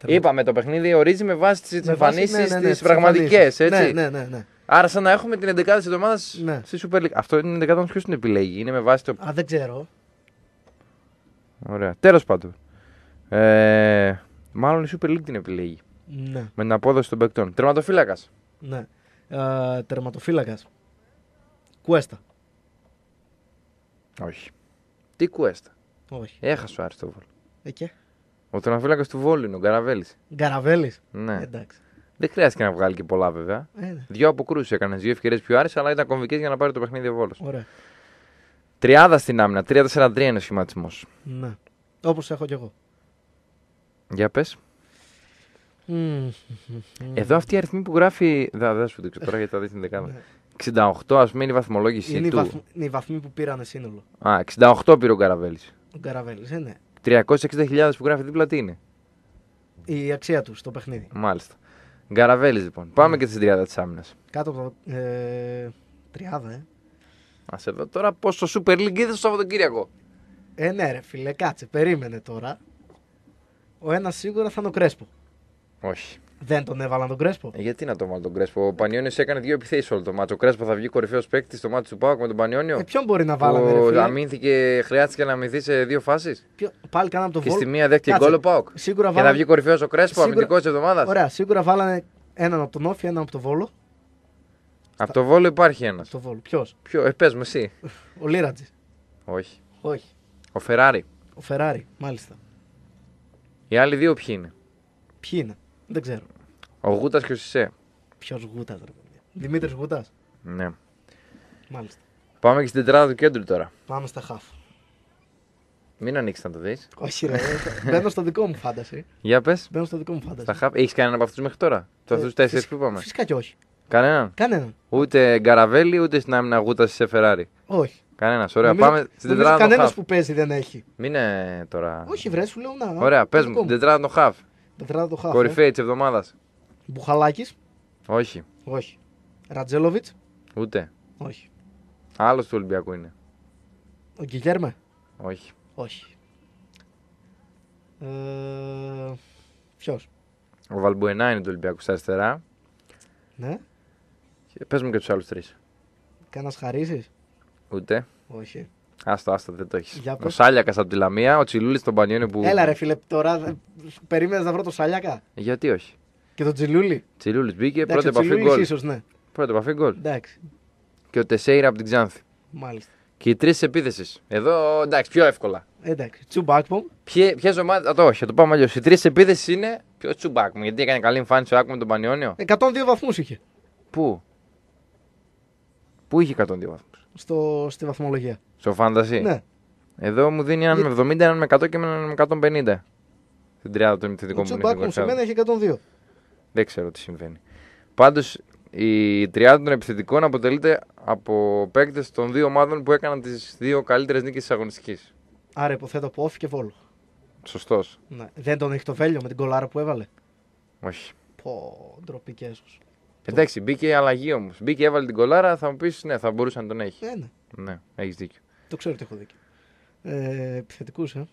Είπαμε το παιχνίδι ορίζει με βάση τις Με βάση- εμφανίσεις ναι, ναι, ναι, τι τις πραγματικές. εμφανίσεις. Έτσι. Ναι, ναι, ναι, ναι. Άρα, σαν να έχουμε την 11η της εβδομάδας Ναι. στη Super League. Αυτό είναι η 11η ποιος την επιλέγει. Είναι με βάση το. Α, δεν ξέρω. Ωραία. Τέλος πάντων. Ε, μάλλον η Super League την επιλέγει. Ναι, Με την απόδοση των παικτών. Τερματοφύλακας. ναι. Ε, τερματοφύλακας. Κουέστα. Όχι. Τι κουέστα; Όχι. Έχασε ο Αριστόβολο. Εκεί. Ο τερματοφύλακας του Βόλου είναι ο Γκαραβέλης. Γκαραβέλης. Ναι. Εντάξει. Δεν χρειάστηκε να βγάλει και πολλά βέβαια. Ε, ναι. Δύο αποκρούσεις έκανες, δύο ευκαιρίες πιο άρεσε, αλλά ήταν κομβικές για να πάρει το παιχνίδι ο Βόλος. Ωραία. Τριάδα στην άμυνα, 3-4-3 είναι ο σχηματισμός. Ναι. Όπως έχω κι εγώ. Για πες. Μμμ. Εδώ αυτή η αριθμή που γράφει. Δεν θα σου το δείξω τώρα γιατί θα δεις την δεκάδα. Ναι. 68 ας πούμε είναι η βαθμολόγηση Είναι οι, του. βαθμ... είναι οι βαθμοί που πήρανε σύνολο. Α, 68 πήρε ο Γκαραβέλης. Ο Γκαραβέλης, ε, ναι. 360.000 που γράφει δίπλα τι είναι; Η αξία του στο παιχνίδι. Μάλιστα. Γκαραβέλης λοιπόν. Πάμε Ναι. και στην τριάδα της άμυνας. Κάτω από το. Ε, τριάδα, ε. Α εδώ τώρα πώ το Super League είδες το Σαββατοκύριακο. Ε, ναι, ρε φίλε, κάτσε, περίμενε τώρα. Ο ένας σίγουρα θα είναι ο Κρέσπο. Όχι. Δεν τον έβαλαν τον Κρέσπο. Ε, γιατί να το βάλω τον Κρέσπο; Ο Πανιόνιος έκανε δύο επιθέσεις όλο το μάτσο. Ο Κρέσπο θα βγει κορυφαίος παίκτη στο μάτσο του Πάουκ με τον Πανιόνιο; Ε, ποιον μπορεί να βάλανε, ρε που φίλε; αμήνθηκε, χρειάστηκε να αμυνθεί σε δύο φάσεις. Ποιο... Πάλι κάναμε τον Και Βόλο. στη μία δέχτηκε Κάτσε. γκολ ο Πάουκ. Σίγουρα Και θα βάλανε... βγει κορυφαίος ο Κρέσπο, Σίγουρα- αμυντικός της εβδομάδας. Ωραία, σίγουρα βάλανε έναν από τον Όφη, έναν από τον Βόλο. Από το βόλο υπάρχει ένας. Από τον Βόλο. Ποιος, Ποιο, ε, πες μου εσύ. ο Λίρατζης. Όχι. Όχι. Ο Φεράρι. Ο Φεράρι, μάλιστα. Οι άλλοι δύο ποιοι είναι; Ποιοι είναι, δεν ξέρω. Ο Γούτας και ο Σισε. Ποιος Γούτας, ρε παιδιά. Δημήτρης Γούτας; Ναι. Μάλιστα. Πάμε και στην τετράδα του κέντρου τώρα. Πάμε στα χαφ. Μην ανοίξεις να το δεις. Όχι, ρε. Μπαίνω στο δικό μου φάνταση. Για πες. Μπαίνω στο δικό μου φάνταση. Τα χαπ. Έχεις κανέναν από αυτούς μέχρι τώρα; Τους Ε, αυτούς του τέσσερις φυσικά- που είπαμε; Φυσικά και όχι. Κανέναν; Κανέναν. Ούτε Γκαραβέλη ούτε στην άμυνα Γούτας σε Φεράρι; Όχι. Κανένας. Ωραία. Νομίζω- Πάμε στην νομίζω τετράδα των Κανένας χαφ. που παίζει δεν έχει. Μην είναι τώρα. Όχι, βρε, σου λέω να. Ωραία, το πε δικό μου. Την τετράδα των χαφ. Τετράδα το χαφ. Κορυφαίη της εβδομάδας. Μπουχαλάκης. Όχι. Όχι. Ρατζέλοβιτς. Ούτε. Όχι. Άλλος του Ολυμπιακού είναι. Ο Γκυγέρμε. Όχι. Όχι. Ε, Ποιος; Ο Βαλμπουενά είναι του Ολυμπιακού στα αριστερά. Ναι. Πες μου και τους άλλους τρεις. Κάνα χαρίσει. Ούτε. Όχι. Άστο, άστο, δεν το έχεις. Για Ο πες. Σάλιακα από τη Λαμία, ο Τσιλούλης στον Πανιόνιο που. Έλα ρε φίλε, τώρα περίμενες να βρω το Σαλιάκα; Γιατί όχι. και τον Τζιλούλη. Τσιλούλης μπήκε, Εντάξει, πρώτη ο επαφή Τσιλούλης γκολ. ίσως, ναι. Πρώτη επαφή γκολ. Εντάξει. Και ο Τεσέιρα από την Ξάνθη. Μάλιστα. Και οι τρεις επίθεση. Εδώ εντάξει, πιο εύκολα. Εντάξει. Τσουμπάκπομ. Ποιες ομάδε. Α, το όχι, θα το πάμε αλλιώς. Οι τρεις επίθεση είναι. Ποιος τσουμπάκ μου, γιατί έκανε καλή εμφάνιση ο Άκου με τον Πανιόνιο; 102 βαθμούς είχε Πού; Πού είχε 102 βαθμούς; Στο, στη βαθμολογία. Στο φάντασι. Ναι. Εδώ μου δίνει έναν με 70, έναν με 100 και έναν με 150. Στην τριάδα των Ο επιθετικών που είναι Τσουμπάκ στην μου σε Κορσάδα. μένα έχει 102. Δεν ξέρω τι συμβαίνει. Πάντως η τριάδα των επιθετικών αποτελείται από παίκτες των δύο ομάδων που έκαναν τις δύο καλύτερες νίκες της αγωνιστικής. Άρα υποθέτω από όφη και βόλο. Σωστός. Ναι. Δεν τον έχει το βέλιο με την κολάρα που έβαλε. Όχι. Πω, ντροπή και έσως. Εντάξει, μπήκε η αλλαγή όμως. Μπήκε, έβαλε την κολάρα, θα μου πεις ναι, θα μπορούσε να τον έχει. Ε, ναι. Ναι, έχεις δίκιο. Το ξέρω ότι έχω δίκιο. Ε, Επιθετικούς, ε.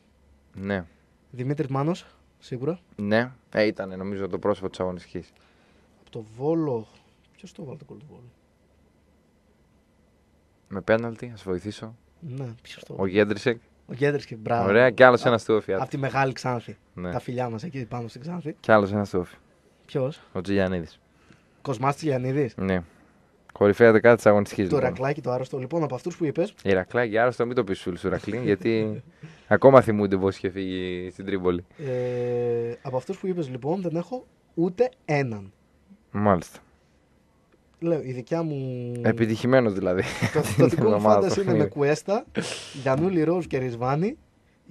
Ναι. Δημήτρης Μάνος, σίγουρα. Ναι, ε, ήταν νομίζω το πρόσωπο της αγωνιστικής. Από το βόλο. Ποιος το βάλε το κόλ του βόλου; Με πέναλτι, ας βοηθήσω. Ναι, ποιος το Ο βάλε. Γέντρισεκ. Ο Γκέντρης και μπράβο. Ωραία, κι άλλος ένας του όφη. Από τη μεγάλη Ξάνθη. Ναι. Τα φιλιά μας εκεί πάνω στην Ξάνθη. Κι άλλος ένας του όφη. Ποιος; Ο Τζιλιανίδη. Κοσμάς Τηλιανίδης. Ναι. Κορυφαία δεκάτη της αγωνιστικής. Το Λοιπόν. ρακλάκι το άρρωστο. Λοιπόν, από αυτούς που είπες, Ηρακλάκι, άρρωστο, μην το πεις στου Ηρακλή, γιατί [laughs] ακόμα θυμούνται πώς είχε φύγει στην Τρίπολη. ε, από αυτούς που είπες λοιπόν δεν έχω ούτε έναν. Μάλιστα. Λέω, η δικιά μου. Επιτυχημένος δηλαδή. Το, [laughs] το δικό μου Εβδομάδα φάνταση το είναι με παιχνίδι. Κουέστα, Γιανούλη Ρόζ και Ρισβάνη,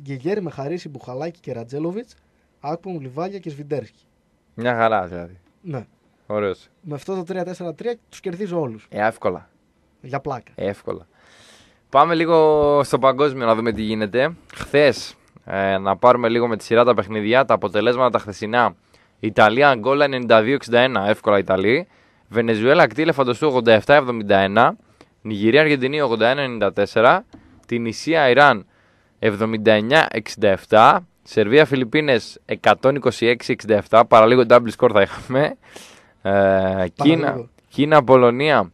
Γκεγέρη με Χαρίση Μπουχαλάκη και Ρατζέλοβιτς, Άκπομ Λιβάγια και Σβιντέρσκι. Μια χαρά δηλαδή. Ναι. Ωραίος. Με αυτό το 3-4-3 τους κερδίζω όλους. Ε, εύκολα. Για πλάκα. Εύκολα. Πάμε λίγο στο παγκόσμιο να δούμε τι γίνεται. Χθες, ε, να πάρουμε λίγο με τη σειρά τα παιχνίδια, τα αποτελέσματα τα χθεσινά. Ιταλία, Αγγόλα 92-61, εύκολα Ιταλή. Βενεζουέλα, Κτήλε, Φαντοστού 87-71. Νιγηρία, Αργεντινή 81-94. Την Ισία, Ιράν 79-67. Σερβία, Φιλιππίνες 126-67. Παραλίγο double score θα είχαμε. Ε, Κίνα, Παραλίγο. Κίνα, Πολωνία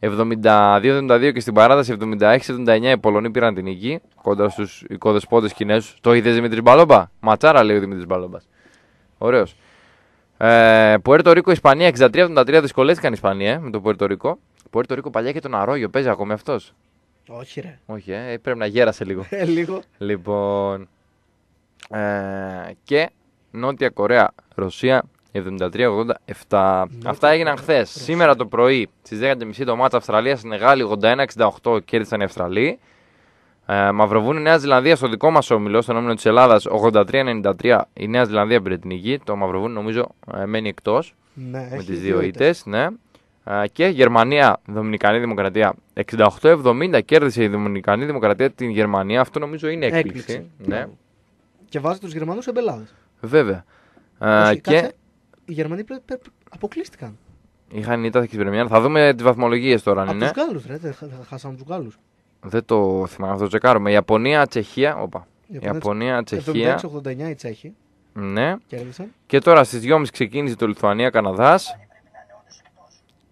72-72 και στην παράταση 76-79 οι Πολωνοί πήραν την νίκη κοντά στους οικοδεσπότες Κινέζους. Το είδες Δημήτρης Μπαλόμπα; Ματσάρα λέει ο Δημήτρης Μπαλόμπας. Ωραίος. Ε, Πουέρτο Ρίκο, Ισπανία 63-73 δυσκολεύτηκαν οι Ισπανία ε, με το Πουέρτο Ρίκο. Πουέρτο Ρίκο παλιά και τον Αρόγιο παίζει ακόμη αυτός. Όχι, ρε. Όχι, ε, πρέπει να γέρασε λίγο. Ε, λίγο. Λοιπόν. Ε, και Νότια Κορέα, Ρωσία 73-87. Αυτά έγιναν χθες. Σήμερα το πρωί στις 10.30 το μάτς Αυστραλίας Σενεγάλη 81-68 κέρδισαν οι Αυστραλοί. Ε, Μαυροβούνιο Νέα Ζηλανδία στο δικό μας όμιλο, στον όμιλο της Ελλάδας 83-93 η Νέα Ζηλανδία πήρε την νίκη. Το Μαυροβούνιο νομίζω ε, μένει εκτός Ναι, με έχει τις δύο ήττες. ήττες. Ναι. Ε, και Γερμανία, Δομινικανή Δημοκρατία 68-70 κέρδισε η Δομινικανή Δημοκρατία την Γερμανία. Αυτό νομίζω είναι έκπληξη. Έκπληξη. Ναι, Μπράβο. Και βάζει τους Γερμανούς εμπελάδες. βέβαια. Ε, και Οι Γερμανοί πρέ- πρέ- αποκλείστηκαν. είχαν ήττα και Πρεμιέρα. Θα δούμε τις βαθμολογίες τώρα αν Από είναι. τους Γάλλους, ρε. δεν χα- Χάσαμε τους Γάλλους. Δεν το θυμάμαι, θα το τσεκάρουμε. Ιαπωνία, Τσεχία. Όπα. Ιαπωνία, Τσεχία. 76-89 οι Τσέχοι Ναι. κέρδισαν. Και τώρα στις 2.30 ξεκίνησε το Λιθουανία-Καναδά.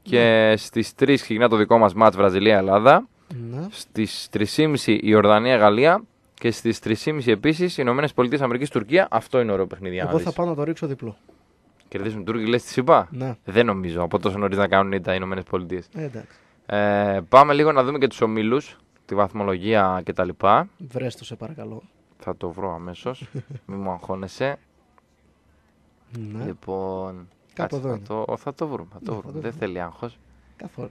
Και στις 3 ξεκινά το δικό μας μάτς Βραζιλία-Ελλάδα. Ναι. Στις 3.30 η Ορδανία-Γαλλία. Και στις 3.30 επίσης οι Ηνωμένες Πολιτείες Αμερική-Τουρκία. Αυτό είναι ωραίο παιχνίδι. για να Εγώ δεις. θα πάω να το ρίξω διπλό. Κερδίσουν οι Τούρκοι, λες τη είπα; Ναι. Δεν νομίζω από τόσο νωρίς να κάνουν ήττα οι Ηνωμένες Πολιτείες. Ε, εντάξει. Ε, πάμε λίγο να δούμε και τους ομίλους, τη βαθμολογία κτλ. Βρες το σε παρακαλώ. Θα το βρω αμέσως. [laughs] Μην μου αγχώνεσαι. Ναι. Λοιπόν. Κάπου κάτσε, εδώ θα, είναι. το, θα το βρούμε. Θα το Ναι, θα βρούμε. το Δεν βρούμε. θέλει άγχος. Καθόλου.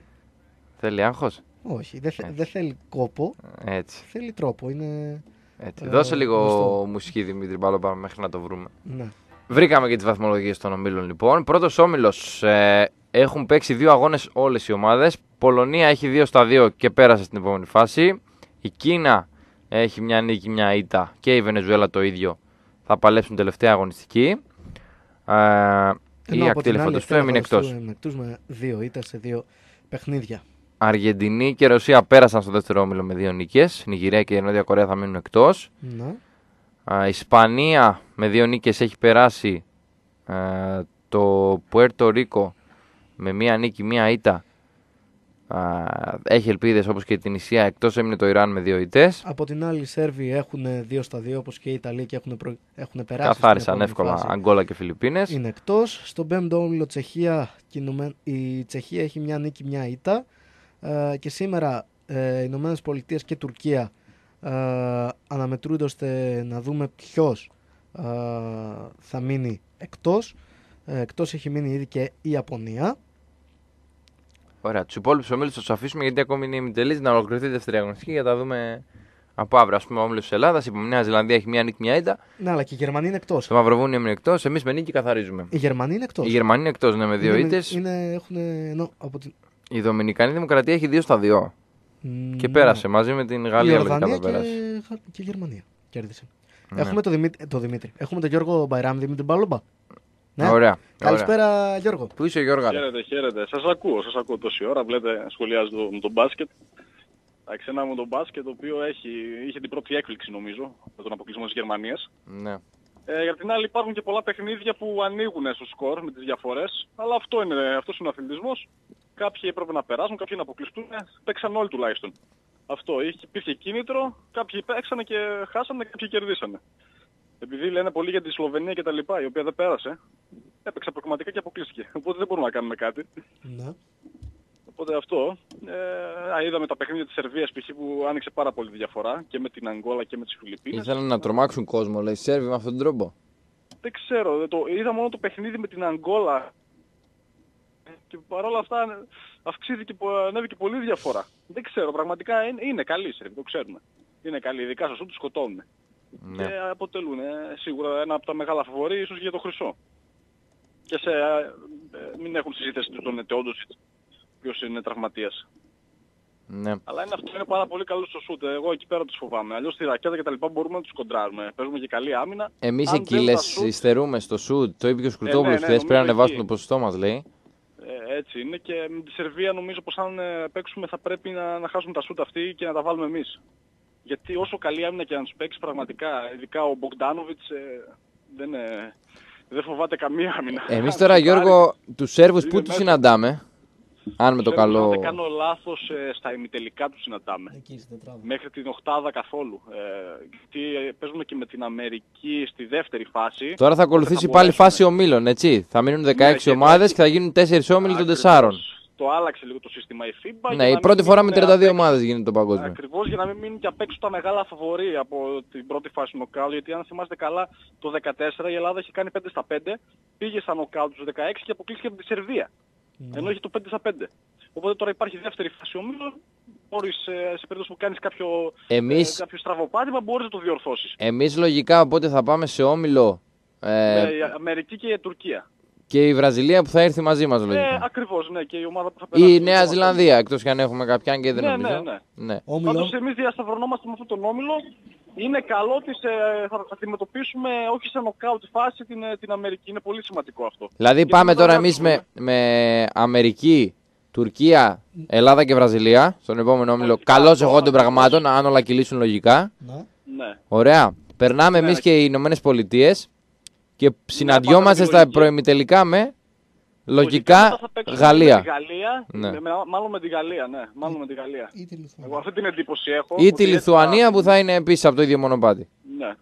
Θέλει άγχος; Όχι, δεν, θε- Έτσι. δεν θέλει κόπο, Έτσι. θέλει τρόπο. Είναι. έτσι. Ε, Δώσε λίγο γνωστό. μουσική Δημήτρη Μπάλομπα μέχρι να το βρούμε. Ναι. Βρήκαμε και τις βαθμολογίες των ομίλων λοιπόν. Πρώτος όμιλος. Ε, έχουν παίξει δύο αγώνες όλες οι ομάδες. Πολωνία έχει 2 στα 2 και πέρασε στην επόμενη φάση. Η Κίνα έχει μια νίκη, μια ήττα και η Βενεζουέλα το ίδιο. Θα παλέψουν τελευταία αγωνιστική. Ε, Ενώ η από την ακτήλη άλλη, φαντοστού Ευτέρα έμεινε εκτός. Φαντοστού έμεινε εκτός με δύο ήττα σε δύο παιχνίδια. Αργεντινή και Ρωσία πέρασαν στο δεύτερο όμιλο με δύο νίκες. Νιγηρία και η Νότια Κορέα θα μείνουν εκτός. Ναι. Ισπανία με δύο νίκες έχει περάσει. Α, το Πουέρτο Ρίκο με μία νίκη, μία ήττα. Α, έχει ελπίδες όπως και την Ισία εκτός έμεινε το Ιράν με δύο ήττες Από την άλλη, οι Σέρβοι έχουν δύο στα δύο όπως και οι Ιταλοί και έχουν, προ... έχουν περάσει. στην καθάρισαν επόμενη εύκολα φάση. Αγγόλα και Φιλιππίνες Είναι εκτός. Στον πέμπτο όμιλο Τσεχία, και οι Ηνωμέ- η Τσεχία έχει μια νίκη, μια ήττα. Ε, και σήμερα ε, οι Ηνωμένες Πολιτείες και Τουρκία ε, αναμετρούνται ώστε να δούμε ποιος ε, θα μείνει εκτός. Ε, εκτός έχει μείνει ήδη και η Ιαπωνία. Ωραία, τους υπόλοιπους ομίλους θα τους αφήσουμε γιατί ακόμη είναι ημιτελείς να ολοκληρωθεί η δεύτερη αγωνιστική για να τα δούμε Από αύριο, ας πούμε, ο όμιλο της Ελλάδας. Η Νέα Ζηλανδία έχει μία νίκη, μία ήττα. Ναι, αλλά και η Γερμανία είναι εκτός. Το Μαυροβούνιο είναι εκτός. Εμείς με νίκη καθαρίζουμε. Η Γερμανία είναι εκτός. Η Γερμανία είναι εκτός, ναι, με δύο ήττες. Είναι, έχουν, ενώ, από την... Η Δομινικανή Δημοκρατία έχει δύο στα δύο. Και Ναι. πέρασε μαζί με την Γαλλία. Η λογικά Ορδανία θα πέρασε. και... και η Γερμανία κέρδισε. Ναι. Έχουμε τον Δημήτρη, το Δημήτρη. Έχουμε τον Γιώργο Μπαϊράμ Δημήτρη Μπαλούμπα. Ναι. Ωραία. ωραία. Καλησπέρα, Γιώργο. Πού είσαι, Γιώργο. Χαίρετε, χαίρετε. Σας ακούω, σας ακούω τόση ώρα. Βλέπετε, σχολιάζω το, με τον μπάσκετ. Εντάξει, ένα με τον μπάσκετ, το οποίο έχει, είχε την πρώτη έκπληξη νομίζω, με τον αποκλεισμό της Γερμανίας. Ναι. Ε, για την άλλη υπάρχουν και πολλά παιχνίδια που ανοίγουν στο σκορ με τις διαφορές. Αλλά αυτό είναι, αυτός είναι ο αθλητισμός. Κάποιοι έπρεπε να περάσουν, κάποιοι να αποκλειστούν. Ε, Παίξαν όλοι τουλάχιστον. Αυτό. Είχε, υπήρχε κίνητρο, κάποιοι παίξανε και χάσανε, κάποιοι κερδίσανε. Επειδή λένε πολύ για τη Σλοβενία και τα λοιπά, η οποία δεν πέρασε, έπαιξε προγραμματικά και αποκλείστηκε. Οπότε δεν μπορούμε να κάνουμε κάτι. Ναι. Οπότε αυτό. Ε, α, είδαμε τα παιχνίδια της Σερβίας π.χ. που άνοιξε πάρα πολύ τη διαφορά και με την Αγγόλα και με τις Φιλιππίνες. Ήθελαν να τρομάξουν κόσμο, λέει, Σέρβοι με αυτόν τον τρόπο. Δεν ξέρω, δεν το, είδα μόνο το παιχνίδι με την Αγγόλα και παρόλα αυτά αυξήθηκε, πο- ανέβηκε πολύ διαφορά. Δεν ξέρω, πραγματικά είναι, είναι καλοί οι Σέρβοι, το ξέρουμε. Είναι καλοί, ειδικά στο σου τους σκοτώνουν. Ναι. Και αποτελούν ε, σίγουρα ένα από τα μεγάλα φαβορή ίσως για το χρυσό. Και σε, ε, ε, μην έχουν συζήτηση του τον Τεόντος ποιος είναι τραυματίας. ναι. Αλλά είναι αυτό είναι πάρα πολύ καλό στο σούτ. Εγώ εκεί πέρα τους φοβάμαι. Αλλιώς στη ρακέτα και τα λοιπά μπορούμε να τους κοντράρουμε. Παίζουμε και καλή άμυνα. Εμείς Αν εκεί δεν λες, τα σουτ- υστερούμε στο σουτ. Το είπε και ο Σκρουτόπουλο ναι, χθε. ναι, Πρέπει να νομίζω ανεβάσουν εκεί. το ποσοστό μας, λέει. Ε, έτσι είναι και με τη Σερβία νομίζω πως αν ε, παίξουμε θα πρέπει να, να χάσουμε τα σούτ αυτή και να τα βάλουμε εμείς. Γιατί όσο καλή άμυνα και αν τους παίξει πραγματικά, ειδικά ο Μπογκδάνοβιτς ε, δεν, ε, δεν φοβάται καμία άμυνα. Εμείς Αν τώρα, [laughs] τους Γιώργο, πάρει, τους Σέρβους είναι πού τους μέσα. συναντάμε; Αν με το ξέρεις, καλό. Αν δεν κάνω λάθος, ε, στα ημιτελικά τους συναντάμε. Εκεί στην τετράδα. Μέχρι την οκτάδα καθόλου. Ε, γιατί ε, παίζουμε και με την Αμερική στη δεύτερη φάση. Τώρα θα ακολουθήσει Δεν θα πάλι μπορέσουμε. φάση ομίλων, έτσι. Θα μείνουν 16 Ναι, και ομάδες πρέπει- και θα γίνουν 4 όμιλοι των Ακριβώς. 4. Το άλλαξε λίγο το σύστημα η FIBA. για Ναι, να η μην πρώτη φορά με μείνουν 32 απ' έξω. ομάδες γίνεται το παγκόσμιο. Ακριβώς για να μην μείνουν και απ' έξω τα μεγάλα φαβορή από την πρώτη φάση νοκάου. Γιατί αν θυμάστε καλά το 14 η Ελλάδα είχε κάνει 5 στα 5, πήγε στα νοκάου τους 16 και αποκλείστηκε από τη Σερβία. Ναι. Ενώ είχε το 5 στα 5. Οπότε τώρα υπάρχει δεύτερη φάση ομίλων. Μπορείς, ε, σε περίπτωση που κάνεις κάποιο, Εμείς- ε, κάποιο στραβοπάτημα μπορείς να το διορθώσεις. Εμείς λογικά οπότε θα πάμε σε όμιλο ε, Με η Αμερική και η Τουρκία. και η Βραζιλία που θα έρθει μαζί μας Ε, λογικά. ακριβώς, ναι, και η ομάδα που θα περάσει. Ή η Νέα Ζηλανδία, εκτός κι αν έχουμε κάποια και δεν Ναι, νομίζω. ναι, ναι. Όμιλο. Πάντως εμείς διασταυρωνόμαστε με αυτόν τον όμιλο. Είναι καλό ότι σε- θα θα αντιμετωπίσουμε όχι σε νοκάουτ φάση την, ε, την Αμερική. Είναι πολύ σημαντικό αυτό. Δηλαδή Γιατί πάμε μετά τώρα δεν εμείς θα με, πούμε. με Αμερική, Τουρκία, Ελλάδα και Βραζιλία στον επόμενο όμιλο. Λογικά, Καλώς αυτό, εγώ των ακριβώς. πραγμάτων, αν όλα κυλήσουν λογικά. Ναι. Ναι. Ωραία. Περνάμε Ναι. εμείς και οι Ηνωμένες Πολιτείες και συναντιόμαστε πάντα στα τη λογική. προημιτελικά με μετά λογικά θα παίξουμε Γαλλία. Με τη Γαλλία. Ναι. με- με- μάλλον με τη Γαλλία, ναι. Μάλλον με τη Γαλλία. Ή τη Λιθουανία. Εγώ αυτή την εντύπωση έχω. Ή ότι τη έτσι Λιθουανία θα- που θα είναι επίσης από το ίδιο μονοπάτι. Ναι.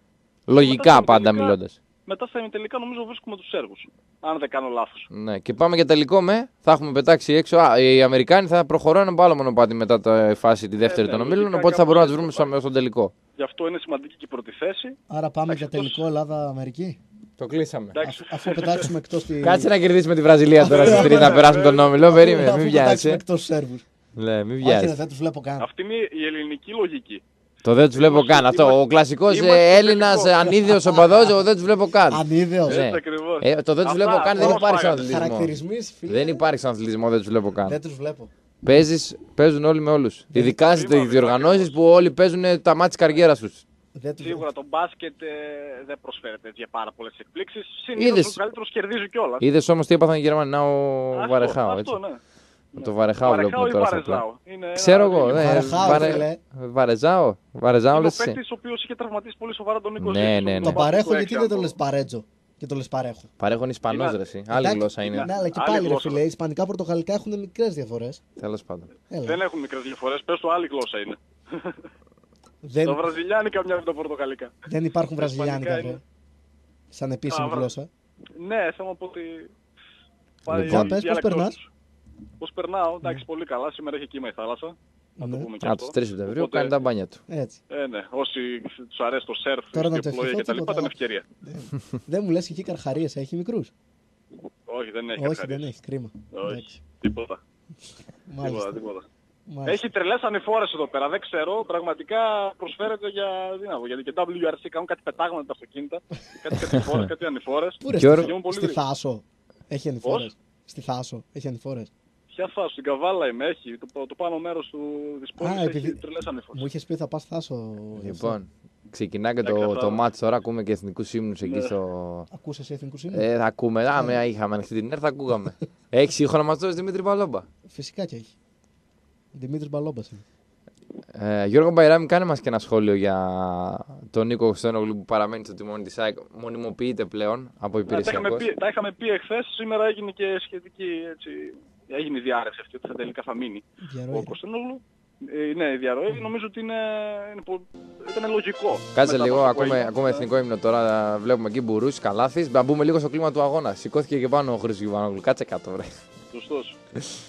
Λογικά στα πάντα ημιτελικά- μιλώντας. Μετά στα ημιτελικά νομίζω βρίσκουμε τους Σέρβους. Αν δεν κάνω λάθος. Ναι, και πάμε για τελικό με. Θα έχουμε πετάξει έξω. Α, οι Αμερικάνοι θα προχωρούν από άλλο μονοπάτι μετά τη φάση τη δεύτερη ναι, των ομίλων. λογικά Οπότε θα κάπως μπορούμε να τους έτσι βρούμε θα στο- στον τελικό. Γι' αυτό είναι σημαντική και η πρώτη θέση. Άρα πάμε για Εντάξει, τελικό Ελλάδα-Αμερική. Το κλείσαμε. Εντάξει. Αφού πετάξουμε εκτός τη. Κάτσε να κερδίσουμε τη Βραζιλία τώρα στην τρίτη να περάσουμε τον όμιλο. Περίμενε, μην πετάξουμε βιάζει. εκτός Σέρβους. Ναι, μην Όχι, ρε, βιάζει. δεν τους βλέπω καν. Αυτή είναι η ελληνική λογική. Το δεν τους βλέπω Είμαστε- καν. Αυτό. Ο είμαστε- κλασικό είμαστε Έλληνας τελικό. ανίδιο οπαδός, εγώ δεν τους βλέπω καν. Ανίδεος. Ναι. Έτσι ακριβώς. Ε, το δεν τους Αυτά, βλέπω καν, δεν όλα υπάρχει στον φάγανε. αθλητισμός. Χαρακτηρισμοί, φίλε. Δεν υπάρχει στον αθλητισμό, δεν τους βλέπω Δεν καν. τους βλέπω. Παίζεις, παίζουν όλοι με όλους. Ειδικά στις Είπαμε, διοργανώσεις ακριβώς. που όλοι παίζουν τα μάτια της καριέρας τους. Δεν τους Σίγουρα το μπάσκετ ε, δεν προσφέρει τέτοια πάρα πολλές εκπλήξεις. Είδες. Συνήθως ο καλύτερος κερδίζει κιόλας. Είδες όμως τι έπαθαν οι Γερμανοί; Να ο Αυτό, Βαρεχάο. αυτό, Έτσι. ναι. Με το Βαρεχάο Βαρεχάο βλέπουμε ή τώρα στα Βαρεζάο. πλάνα. Είναι ένα Ξέρω εγώ. δίλημα. ναι, Βαρεχάο, Βαρε- φίλε. Βαρεζάο. Βαρεζάο Είναι ο λες εσύ. παίκτης ο οποίος είχε τραυματίσει πολύ σοβαρά τον Νίκο Ναι, Ζήτη ναι, στο ναι. Τον μπάσκετ παρέχω του γιατί δεν το έξι, λε παρέτζο και το λες παρέχω. Παρέχον Ισπανός Είναι- ρε εσύ. Άλλη Εντάξει, γλώσσα είναι. Ναι, αλλά και Άλλη πάλι ρε γλώσσα. φίλε, Ισπανικά πορτογαλικά έχουν μικρές διαφορές. Τέλος πάντων. Δεν έχουν μικρές διαφορές, πες το άλλη γλώσσα είναι. Δεν, Τα βραζιλιάνικα μοιάζουν τα πορτογαλικά. δεν υπάρχουν Τα ισπανικά βραζιλιάνικα είναι. βρε. Σαν επίσημη Α, βρα- γλώσσα. Ναι, θέλω να πω ότι... Λοιπόν. Για πες, πώς περνάς; Πώς περνάω, εντάξει, πολύ καλά. Σήμερα έχει κύμα η θάλασσα. Να το Ναι. πούμε και Από αυτό. του 3 Σεπτεμβρίου Οπότε, κάνει τα μπάνια του. Έτσι. Ε, ναι. Όσοι τους αρέσει το σερφ Τώρα να και το πλοία ευχηθώ και τα λοιπά, τίποτα. ήταν ευκαιρία. δεν μου λες και εκεί καρχαρίες έχει μικρούς. Όχι, δεν έχει Όχι, καρχαρίες. δεν έχει. Κρίμα. Όχι, Εντάξει. τίποτα. Τίποτα, Μάλιστα. τίποτα. Μάλιστα. Έχει τρελές ανηφόρες εδώ πέρα, δεν ξέρω. Πραγματικά προσφέρεται για, τι να πω, γιατί και WRC κάνουν κάτι πετάγματα τα αυτοκίνητα. [laughs] κάτι κατηφόρες, κάτι ανηφόρες. Πού ρε, Γιώργο- στη, Γεμούν πολύ στη γρήγορα. Θάσο. Έχει ανηφόρες. Πώς; Στη Θάσο. Έχει ανηφόρες. Ποια θα στην Καβάλα είμαι, έχει. Το, το πάνω μέρος του, της πόλης Α, έχει επειδή- τρελές ανηφόρες. Μου είχες πει θα πας Θάσο. Λοιπόν, ξεκινά και Ναι, το, καθαρά. το μάτς τώρα. Ακούμε και εθνικούς ύμνους εκεί Ναι. στο. Ακούσες εσύ εθνικούς ύμνους; Ε, θα ακούμε. Α, με, είχαμε ανοιχτή την ΕΡΤ, θα ακούγαμε. [laughs] Έχεις σύγχρονα μας δώσει Δημήτρη Παλόμπα; Φυσικά και έχει. Δημήτρης Μπαλόμπας είναι. Ε, Γιώργο Μπαϊράμι, κάνε μας και ένα σχόλιο για τον Νίκο Κωνσταντινόγλου που παραμένει στο τιμόνι της ΑΕΚ. Μονιμοποιείται πλέον από Ναι, τα, είχαμε υπηρεσιακό. πει, τα είχαμε πει εχθές, σήμερα έγινε και σχετική έτσι, έγινε η διάρρευση αυτή ότι θα τελικά θα μείνει Διαρροή. ο Κωνσταντινόγλου. Ε, ναι, η διαρροή νομίζω ότι είναι, είναι πο- ήταν λογικό. Κάτσε Μετά λίγο, από αυτό που ακούμε, έγινε. ακούμε εθνικό ύμνο τώρα. Βλέπουμε εκεί μπουρούση, καλάθι. Να μπούμε λίγο στο κλίμα του αγώνα. Σηκώθηκε και πάνω ο Χρήστο Γιουβάνογλου. Κάτσε κάτω, βρε. Σωστός. [laughs]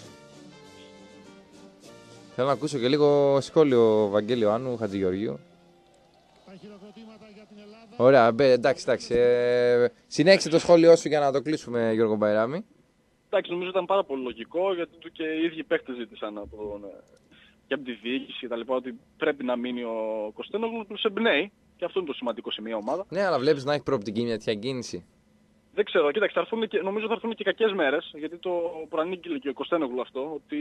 Θέλω να ακούσω και λίγο σχόλιο Βαγγέλιο Άνου Χατζηγεωργίου. Ωραία, μπε, εντάξει, εντάξει. Ε, συνέχισε το σχόλιο σου για να το κλείσουμε, Γιώργο Μπαϊράμι. Εντάξει, νομίζω ήταν πάρα πολύ λογικό γιατί του και οι ίδιοι παίκτες ζήτησαν από, τον, ε, και από τη διοίκηση και τα λοιπά ότι πρέπει να μείνει ο Κωνσταντινόγλου τους εμπνέει και αυτό είναι το σημαντικό σε μια ομάδα. Ναι, αλλά βλέπεις να έχει προοπτική μια τέτοια κίνηση. Δεν ξέρω, κοίταξε, θα έρθουν και, νομίζω θα έρθουν και κακές μέρες, γιατί το προανήγγειλε και ο Κωνσταντινόγλου αυτό, ότι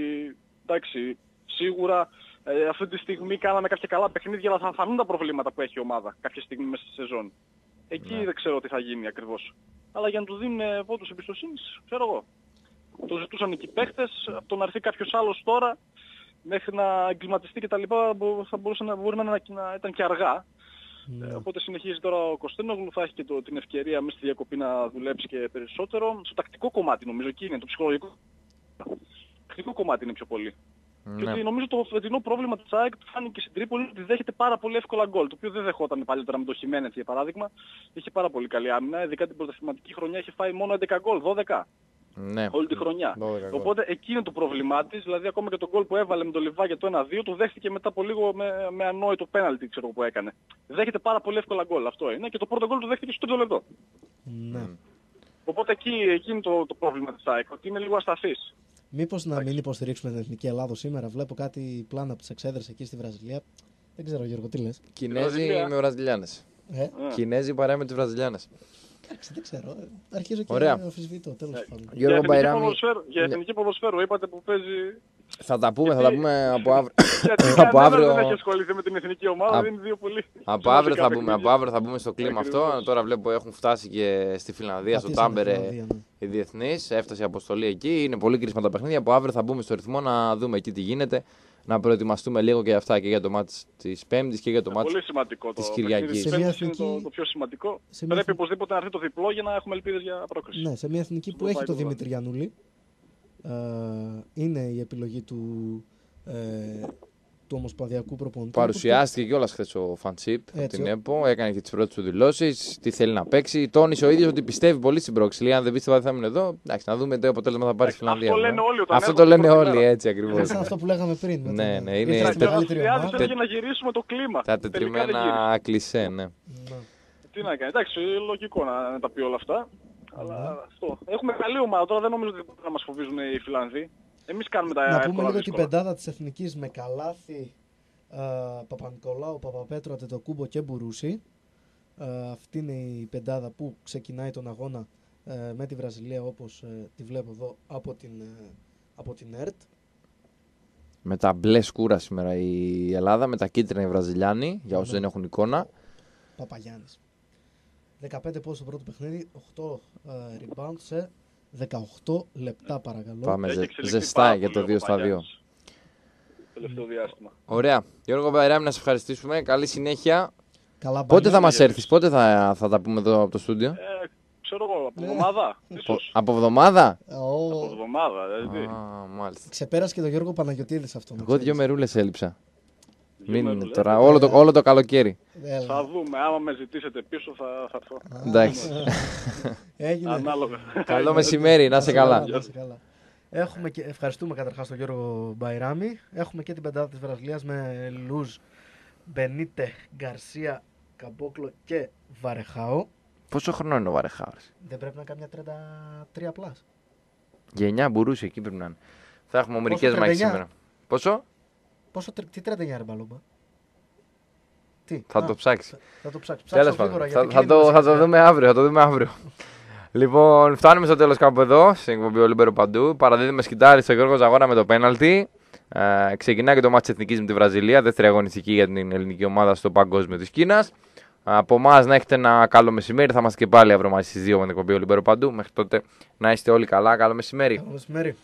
εντάξει, σίγουρα ε, αυτή τη στιγμή κάναμε κάποια καλά παιχνίδια, αλλά θα φανούν τα προβλήματα που έχει η ομάδα κάποια στιγμή μέσα στη σεζόν. Εκεί Ναι. δεν ξέρω τι θα γίνει ακριβώς. Αλλά για να του δίνουν ε, βότους εμπιστοσύνης, ξέρω εγώ. Το ζητούσαν εκεί οι παίχτες, από το να έρθει κάποιος άλλος τώρα, μέχρι να εγκληματιστεί και τα λοιπά, μπο- θα μπορούσε να, μπορεί να, να, να ήταν και αργά. Ναι. Ε, Οπότε συνεχίζει τώρα ο Κωστένογλου, θα έχει και το, την ευκαιρία μέσα στη διακοπή να δουλέψει και περισσότερο. Στο τακτικό κομμάτι νομίζω εκεί είναι, το ψυχολογικό. Το τακτικό κομμάτι είναι πιο πολύ. Και Ναι. ότι νομίζω το φετινό πρόβλημα της ΑΕΚ που φάνηκε στην Τρίπολη είναι ότι δέχεται πάρα πολύ εύκολα γκολ. Το οποίο δεν δεχόταν παλιότερα με το Χιμένετ για παράδειγμα. Είχε πάρα πολύ καλή άμυνα. Ειδικά την πρωταθληματική χρονιά είχε φάει μόνο 11 γκολ, 12 Ναι. όλη τη χρονιά. 12 γκολ. Οπότε εκεί είναι το πρόβλημά της, δηλαδή ακόμα και τον γκολ που έβαλε με το Λιβά για το 1-2 το δέχτηκε μετά από λίγο με, με ανόητο πέναλτι ξέρω που έκανε. Δέχεται πάρα πολύ εύκολα γκολ, αυτό είναι και το πρώτο γκολ το δέχτηκε στο τρίτο λεπτό. Ναι. Οπότε εκεί, εκεί είναι το, το πρόβλημα της ΑΕΚ, ότι είναι λίγο ασταθής. Μήπως να μην υποστηρίξουμε την εθνική Ελλάδο σήμερα; Βλέπω κάτι πλάνα από τις εξέδρε εκεί στη Βραζιλία. Δεν ξέρω, Γιώργο, τι λες. Κινέζοι Βραζιλία. με Βραζιλιάνες. Ε, Ε. Κινέζοι παρέα με τους Βραζιλιάνες. εντάξει, δεν ξέρω. Ε, Αρχίζω και Ωραία. αμφισβητώ. Τέλος Ε, πάντων. Για Γιώργο εθνική, Μπαϊράμι. ποδοσφαίρου, για Ναι. εθνική ποδοσφαίρου είπατε που παίζει... Θα τα πούμε, θα τα Γιατί- πούμε από αύριο. Γιατί [coughs] από κανένας αύριο, δεν έχει ασχοληθεί με την εθνική ομάδα, Α- δεν είναι δύο πολύ. από αύριο θα σημαντικά μπούμε, από παιχνίδια. αύριο θα μπούμε στο κλίμα αυτό. Ακριβώς. Τώρα βλέπω έχουν φτάσει και στη Φιλανδία, στο Πατήσανε Τάμπερε Φιλανδία, ναι. οι διεθνεί. Έφτασε η αποστολή εκεί. Είναι πολύ κρίσιμα τα παιχνίδια. Από αύριο θα μπούμε στο ρυθμό να δούμε εκεί τι γίνεται. Να προετοιμαστούμε λίγο και αυτά και για το μάτς της Πέμπτης και για το Είναι μάτς πολύ σημαντικό το της παιχνίδι Κυριακής. της Σε μια Πέμπτης είναι εθνική- το, το πιο σημαντικό. σε μια Πρέπει εθνική- οπωσδήποτε να έρθει το διπλό για να έχουμε ελπίδες για πρόκριση. Ναι, σε μια εθνική που Στο έχει το Ευρωπαϊκό Δημήτρη Γιαννούλη. Ε, είναι η επιλογή του, ε, του Ομοσπονδιακού προπονητή. Παρουσιάστηκε κιόλας χθες ο Φαντσίπ από Έτσι, την ο- ΕΠΟ, έκανε και τις πρώτες του δηλώσεις, τι θέλει να παίξει. Τόνισε ο ίδιος ότι πιστεύει πολύ στην πρόκληση. Λέει: Αν δεν πίστευα, δεν θα ήμουν εδώ. Εντάξει, να δούμε τι αποτέλεσμα θα πάρει η Εντάξει, Φιλανδία. αυτό ναι. λένε όλοι όταν Αυτό το έρχονται λένε την πρώτη όλοι, μέρα. έτσι ακριβώς. Είναι σαν αυτό που λέγαμε πριν. με Ναι, την- ναι, είναι ήρθε στην τε- καλύτερη Χρειάζεται ομάδα. τε- για να γυρίσουμε το κλίμα. Τα Τελικά δεν γύρισε. τετριμένα κλισέ, ναι. Ναι. Τι να κάνει, εντάξει, λογικό να, να τα πει όλα αυτά. Αλλά αυτό. Έχουμε καλή ομάδα τώρα, δεν νομίζω ότι μπορούν να μας φοβίζουν οι Φιλανδοί. Εμείς κάνουμε τα Να πούμε εύκολα λίγο την δύσκολα. πεντάδα της Εθνικής με Καλάθι, ε, Παπα-Νικολάου, Παπαπέτρο, Αντετοκούμπο και Μπουρούση. Ε, αυτή είναι η πεντάδα που ξεκινάει τον αγώνα ε, με τη Βραζιλία όπως ε, τη βλέπω εδώ από την, ε, από την ΕΡΤ. Με τα μπλε σκούρα σήμερα η Ελλάδα, με τα κίτρινα οι Βραζιλιάνοι, για όσους Ναι. δεν έχουν εικόνα. Παπαγιάννης. 15 πόντους στο πρώτο παιχνίδι, 8 ε, rebound σε 18 λεπτά παρακαλώ. Πάμε Έχει ζε- εξελιχθεί ζεστά πάρα για το πολύ ο 2 στα 2. Παπαγιάννης. Τελευταίο διάστημα. Ωραία. Γιώργο Μπαϊράμι, να σε ευχαριστήσουμε. Καλή συνέχεια. Καλά Πότε μπάλια. θα μας για έρθεις, πότε θα, θα τα πούμε εδώ από το στούντιο; Ε, ξέρω εγώ, από Ναι. εβδομάδα. Από, Ίσως. από εβδομάδα; Ω, Από εβδομάδα, δηλαδή. Α, μάλιστα. Ξεπέρασε και τον Γιώργο Παναγιωτήδη αυτό. να Εγώ δύο ξέρεις. μερούλες έλειψα. Δύο Μην είναι μέρες, τώρα. λέτε. Όλο το, όλο το καλοκαίρι. Έλα. Θα δούμε, άμα με ζητήσετε πίσω θα, θα έρθω. Α, Εντάξει. [laughs] Έγινε. Ανάλογα. Καλό [laughs] μεσημέρι, να είσαι καλά. Να είσαι καλά. Έχουμε και, ευχαριστούμε καταρχάς τον Γιώργο Μπαϊράμι. Έχουμε και την πεντάδα της Βραζιλίας με Λουζ, Μπενίτε, Γκαρσία, Καμπόκλο και Βαρεχάο. Πόσο χρόνο είναι ο Βαρεχάου. Δεν πρέπει να κάνει μια 33 πλάς. Γενιά μπορούσε εκεί πρέπει να είναι. Θα έχουμε μερικέ 39? μάχες σήμερα. Πόσο; Πόσο, τρι- τι 39 ρε μπαλόμπα. Τι. Θα Α, το ψάξεις. Θα το ψάξω. Τέλος Ψάξω πάντων. γρήγορα, Θα, γιατί θα, κλείνουμε το, θα σιγά το δούμε αύριο. Θα το δούμε αύριο. λοιπόν, φτάνουμε στο τέλος κάπου εδώ. Στην εκπομπή Ολύμπερο Παντού. Παραδίδουμε σκητάρι στο Γιώργος Ζαγόρα με το πέναλτι. Ε, ξεκινάει και το μάτι της Εθνικής με τη Βραζιλία. Δεύτερη αγωνιστική για την ελληνική ομάδα στο Παγκόσμιο της Κίνας. Από εμάς να έχετε ένα καλό μεσημέρι. Θα είμαστε και πάλι αύριο μαζί στις 2 με την εκπομπή Ολυμπέρο Παντού. Μέχρι τότε να είστε όλοι καλά. Καλό μεσημέρι. Καλό μεσημέρι.